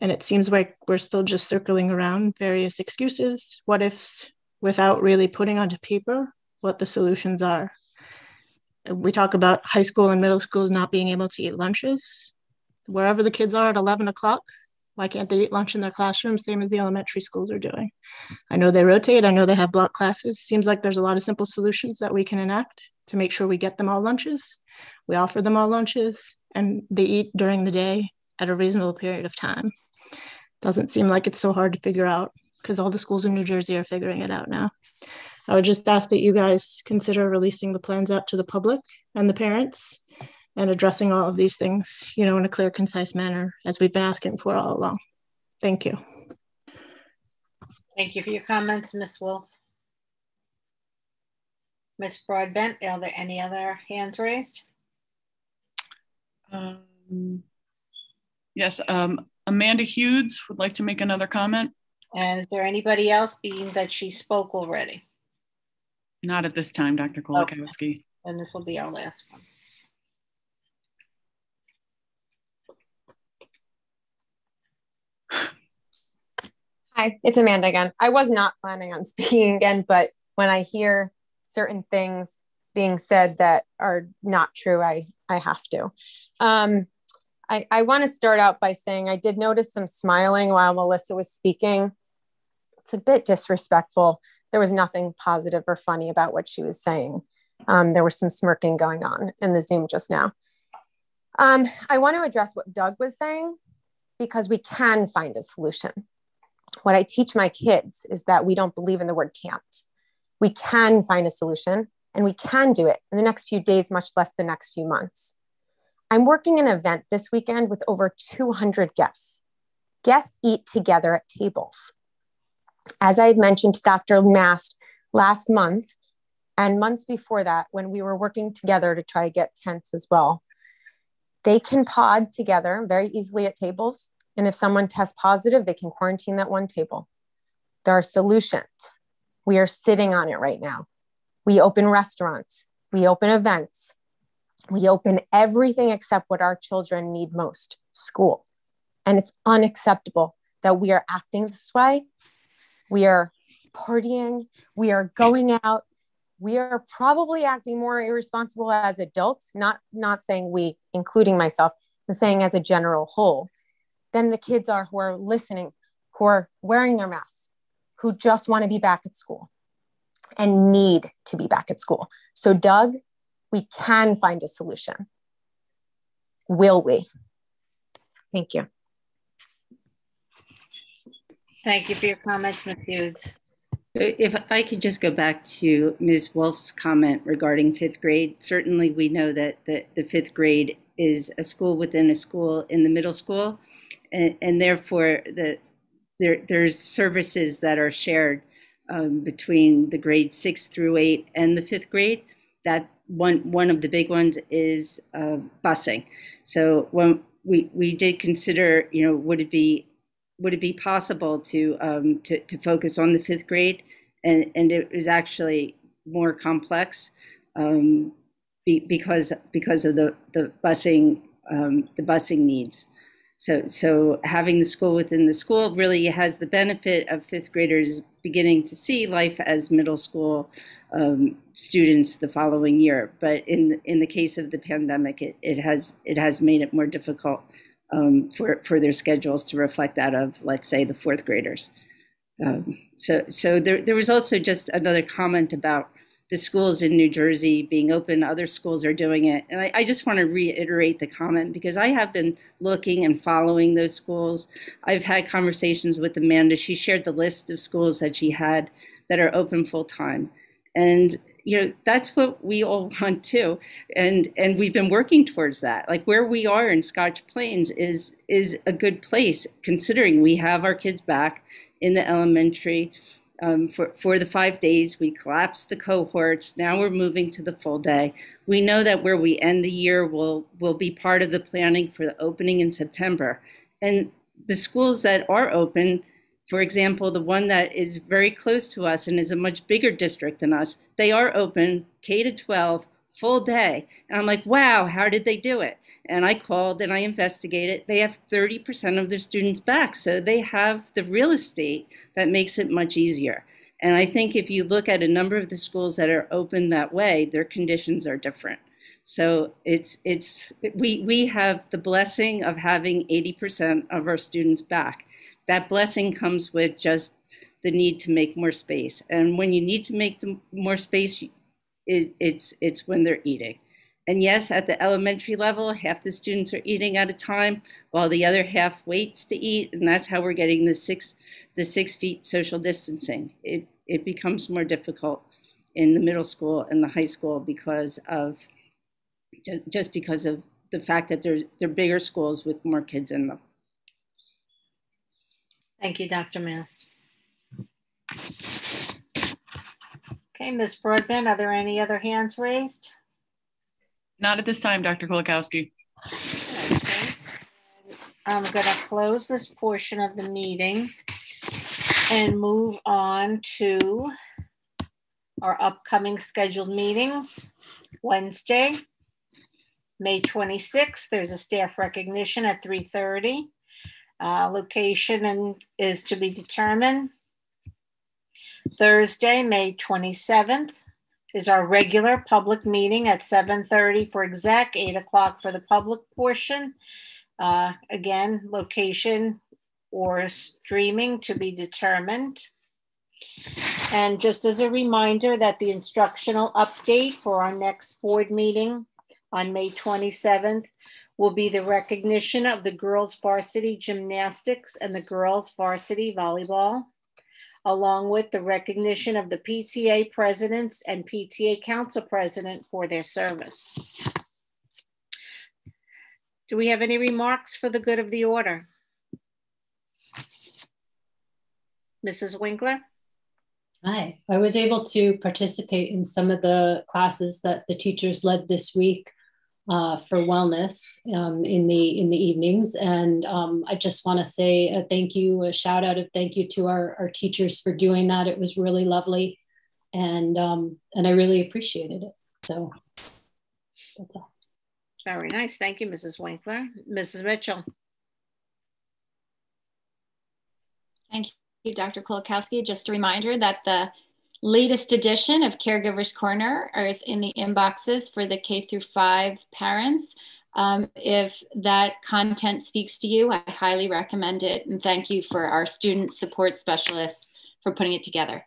and it seems like we're still just circling around various excuses what ifs without really putting onto paper what the solutions are. We talk about high school and middle schools not being able to eat lunches. Wherever the kids are at 11 o'clock why can't they eat lunch in their classroom same as the elementary schools are doing? I know they rotate i know they have block classes. Seems like there's a lot of simple solutions that we can enact to make sure we get them all lunches. We offer them all lunches and they eat during the day at a reasonable period of time. Doesn't seem like it's so hard to figure out because all the schools in New Jersey are figuring it out now. I would just ask that you guys consider releasing the plans out to the public and the parents and addressing all of these things, you know, in a clear, concise manner as we've been asking for all along. Thank you. Thank you for your comments, Ms. Wolf. Ms. Broadbent, are there any other hands raised? Um, yes, um, Amanda Hughes would like to make another comment. And is there anybody else being that she spoke already? Not at this time, Dr. Kulikowski. And this will be our last one. Hi, it's Amanda again. I was not planning on speaking again, but when I hear certain things being said that are not true, I, I have to. Um, I, I want to start out by saying I did notice some smiling while Melissa was speaking. It's a bit disrespectful. There was nothing positive or funny about what she was saying. Um, there was some smirking going on in the Zoom just now. Um, I want to address what Doug was saying because we can find a solution. What I teach my kids is that we don't believe in the word can't. We can find a solution and we can do it in the next few days, much less the next few months. I'm working an event this weekend with over 200 guests. Guests eat together at tables. As I had mentioned to Dr. Mast last month, and months before that, when we were working together to try to get tents as well, they can pod together very easily at tables. And if someone tests positive, they can quarantine that one table. There are solutions. We are sitting on it right now. We open restaurants, we open events, we open everything except what our children need most school. And it's unacceptable that we are acting this way. We are partying, we are going out, we are probably acting more irresponsible as adults, not, not saying we, including myself, I'm saying as a general whole, than the kids are who are listening, who are wearing their masks, who just want to be back at school and need to be back at school. So, Doug, we can find a solution. Will we? Thank you. Thank you for your comments, Ms. Hughes. If I could just go back to Ms. Wolf's comment regarding fifth grade, certainly we know that the, the fifth grade is a school within a school in the middle school, and, and therefore the, there, there's services that are shared um, between the grade six through eight and the fifth grade. That one one of the big ones is uh, busing. So when we we did consider, you know, would it be would it be possible to um, to, to focus on the fifth grade, and and it was actually more complex um, be, because because of the the busing um, the busing needs. So, so having the school within the school really has the benefit of fifth graders beginning to see life as middle school um, students the following year. But in in the case of the pandemic, it, it has it has made it more difficult um, for for their schedules to reflect that of, let's say, the fourth graders. Um, so, so there there was also just another comment about the schools in New Jersey being open, other schools are doing it. And I, I, just want to reiterate the comment because I have been looking and following those schools. I've had conversations with Amanda. She shared the list of schools that she had that are open full time. And you know that's what we all want too and and we've been working towards that like where we are in scotch plains is is a good place considering we have our kids back in the elementary um, for, for the five days. We collapsed the cohorts. Now we're moving to the full day. We know that where we end the year will, will be part of the planning for the opening in September. And the schools that are open, for example, the one that is very close to us and is a much bigger district than us, they are open K to 12 full day. And I'm like, wow, how did they do it? And I called and I investigated. They have 30% of their students back. So they have the real estate that makes it much easier. And I think if you look at a number of the schools that are open that way, their conditions are different. So it's it's we we have the blessing of having 80% of our students back. That blessing comes with just the need to make more space. And when you need to make more space, it, it's it's when they're eating. And yes, at the elementary level, half the students are eating at a time, while the other half waits to eat, and that's how we're getting the six, the six feet social distancing. It it becomes more difficult in the middle school and the high school because of just because of the fact that they're they're bigger schools with more kids in them. Thank you, Dr. Mast. Okay, Ms. Broadbent, are there any other hands raised? Not at this time, Dr. Kulikowski. I'm going to close this portion of the meeting and move on to our upcoming scheduled meetings. Wednesday, May 26th, there's a staff recognition at 3:30. Uh, Location and is to be determined. Thursday, May 27th is our regular public meeting at 7:30 for exec, 8 o'clock for the public portion. Uh, Again, location or streaming to be determined. And just as a reminder that the instructional update for our next board meeting on May 27th will be the recognition of the girls varsity gymnastics and the girls varsity volleyball, along with the recognition of the PTA presidents and PTA council president for their service. Do we have any remarks for the good of the order? Mrs. Winkler? Hi, I was able to participate in some of the classes that the teachers led this week uh, for wellness um, in the in the evenings, and um, I just want to say a thank you, a shout out of thank you to our, our teachers for doing that. It was really lovely, and um, and I really appreciated it. So that's all. Very nice. Thank you, Mrs. Winkler. Mrs. Mitchell? Thank you, Dr. Kulikowski. Just a reminder that the latest edition of Caregivers Corner is in the inboxes for the K through five parents. Um, if that content speaks to you, I highly recommend it. And thank you for our student support specialists for putting it together.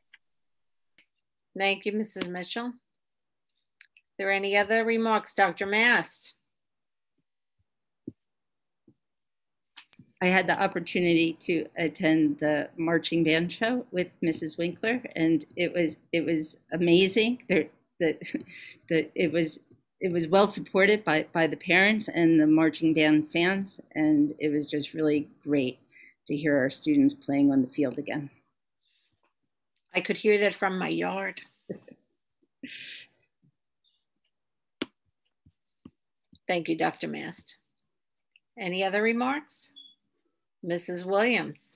Thank you, Mrs. Mitchell. There are there any other remarks, Dr. Mast? I had the opportunity to attend the marching band show with Mrs. Winkler, and it was it was amazing. There, the, the it was it was well supported by by the parents and the marching band fans, and it was just really great to hear our students playing on the field again. I could hear that from my yard. Thank you, Dr. Mast. Any other remarks? Mrs. Williams.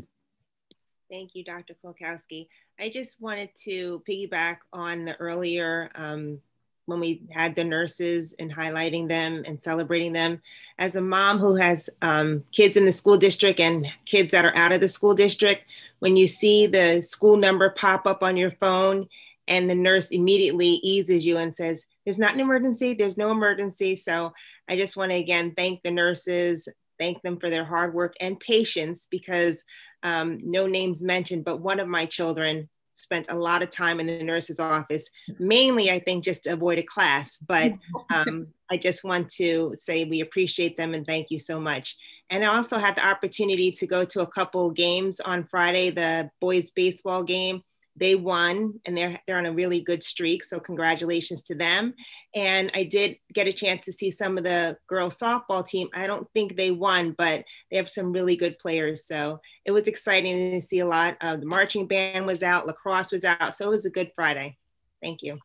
Thank you, Dr. Kulikowski. I just wanted to piggyback on the earlier um, when we had the nurses and highlighting them and celebrating them. As a mom who has um, kids in the school district and kids that are out of the school district, when you see the school number pop up on your phone and the nurse immediately eases you and says, There's not an emergency, there's no emergency. So I just want to again thank the nurses, thank them for their hard work and patience because um, no names mentioned, but one of my children spent a lot of time in the nurse's office, mainly, I think, just to avoid a class. But um, I just want to say we appreciate them and thank you so much. And I also had the opportunity to go to a couple games on Friday, the boys' baseball game they won and they're they're on a really good streak. So congratulations to them. And i did get a chance to see some of the girls softball team. I don't think they won but they have some really good players. So it was exciting to see a lot of the marching band was out lacrosse was out. So it was a good friday. Thank you.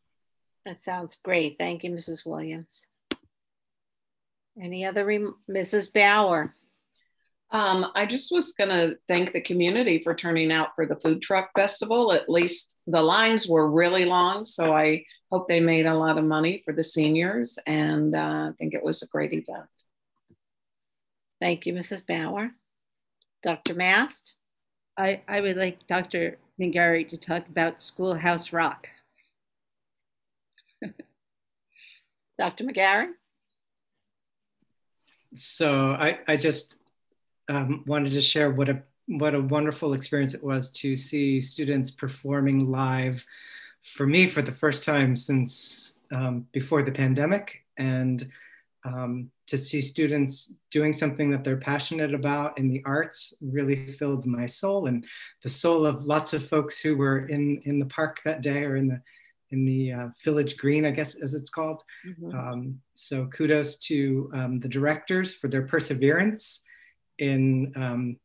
That sounds great. Thank you mrs williams. Any other mrs bauer um, I just was going to thank the community for turning out for the food truck festival. At least the lines were really long, so I hope they made a lot of money for the seniors, and uh, I think it was a great event. Thank you, Mrs. Bauer. Dr. Mast? I, I would like Dr. McGarry to talk about Schoolhouse Rock. Dr. McGarry? So I, I just um, wanted to share what a what a wonderful experience it was to see students performing live for me for the first time since um, before the pandemic and um, to see students doing something that they're passionate about in the arts really filled my soul and the soul of lots of folks who were in in the park that day or in the in the uh, village green i guess as it's called mm-hmm. um, so kudos to um, the directors for their perseverance in um,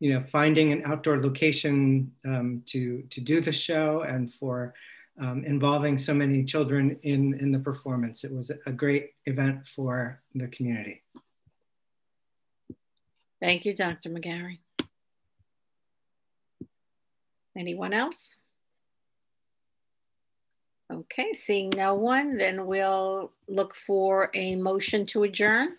you know finding an outdoor location um, to to do the show and for um, involving so many children in in the performance. It was a great event for the community. Thank you, Dr. McGarry. Anyone else? Okay, seeing no one, then we'll look for a motion to adjourn.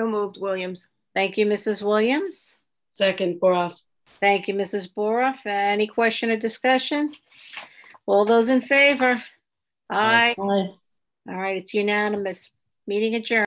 So moved, Williams. Thank you, Mrs. Williams. Second, Boroff. Thank you, Mrs. Boroff. Any question or discussion? All those in favor? Aye. Aye. All right, it's unanimous. Meeting adjourned.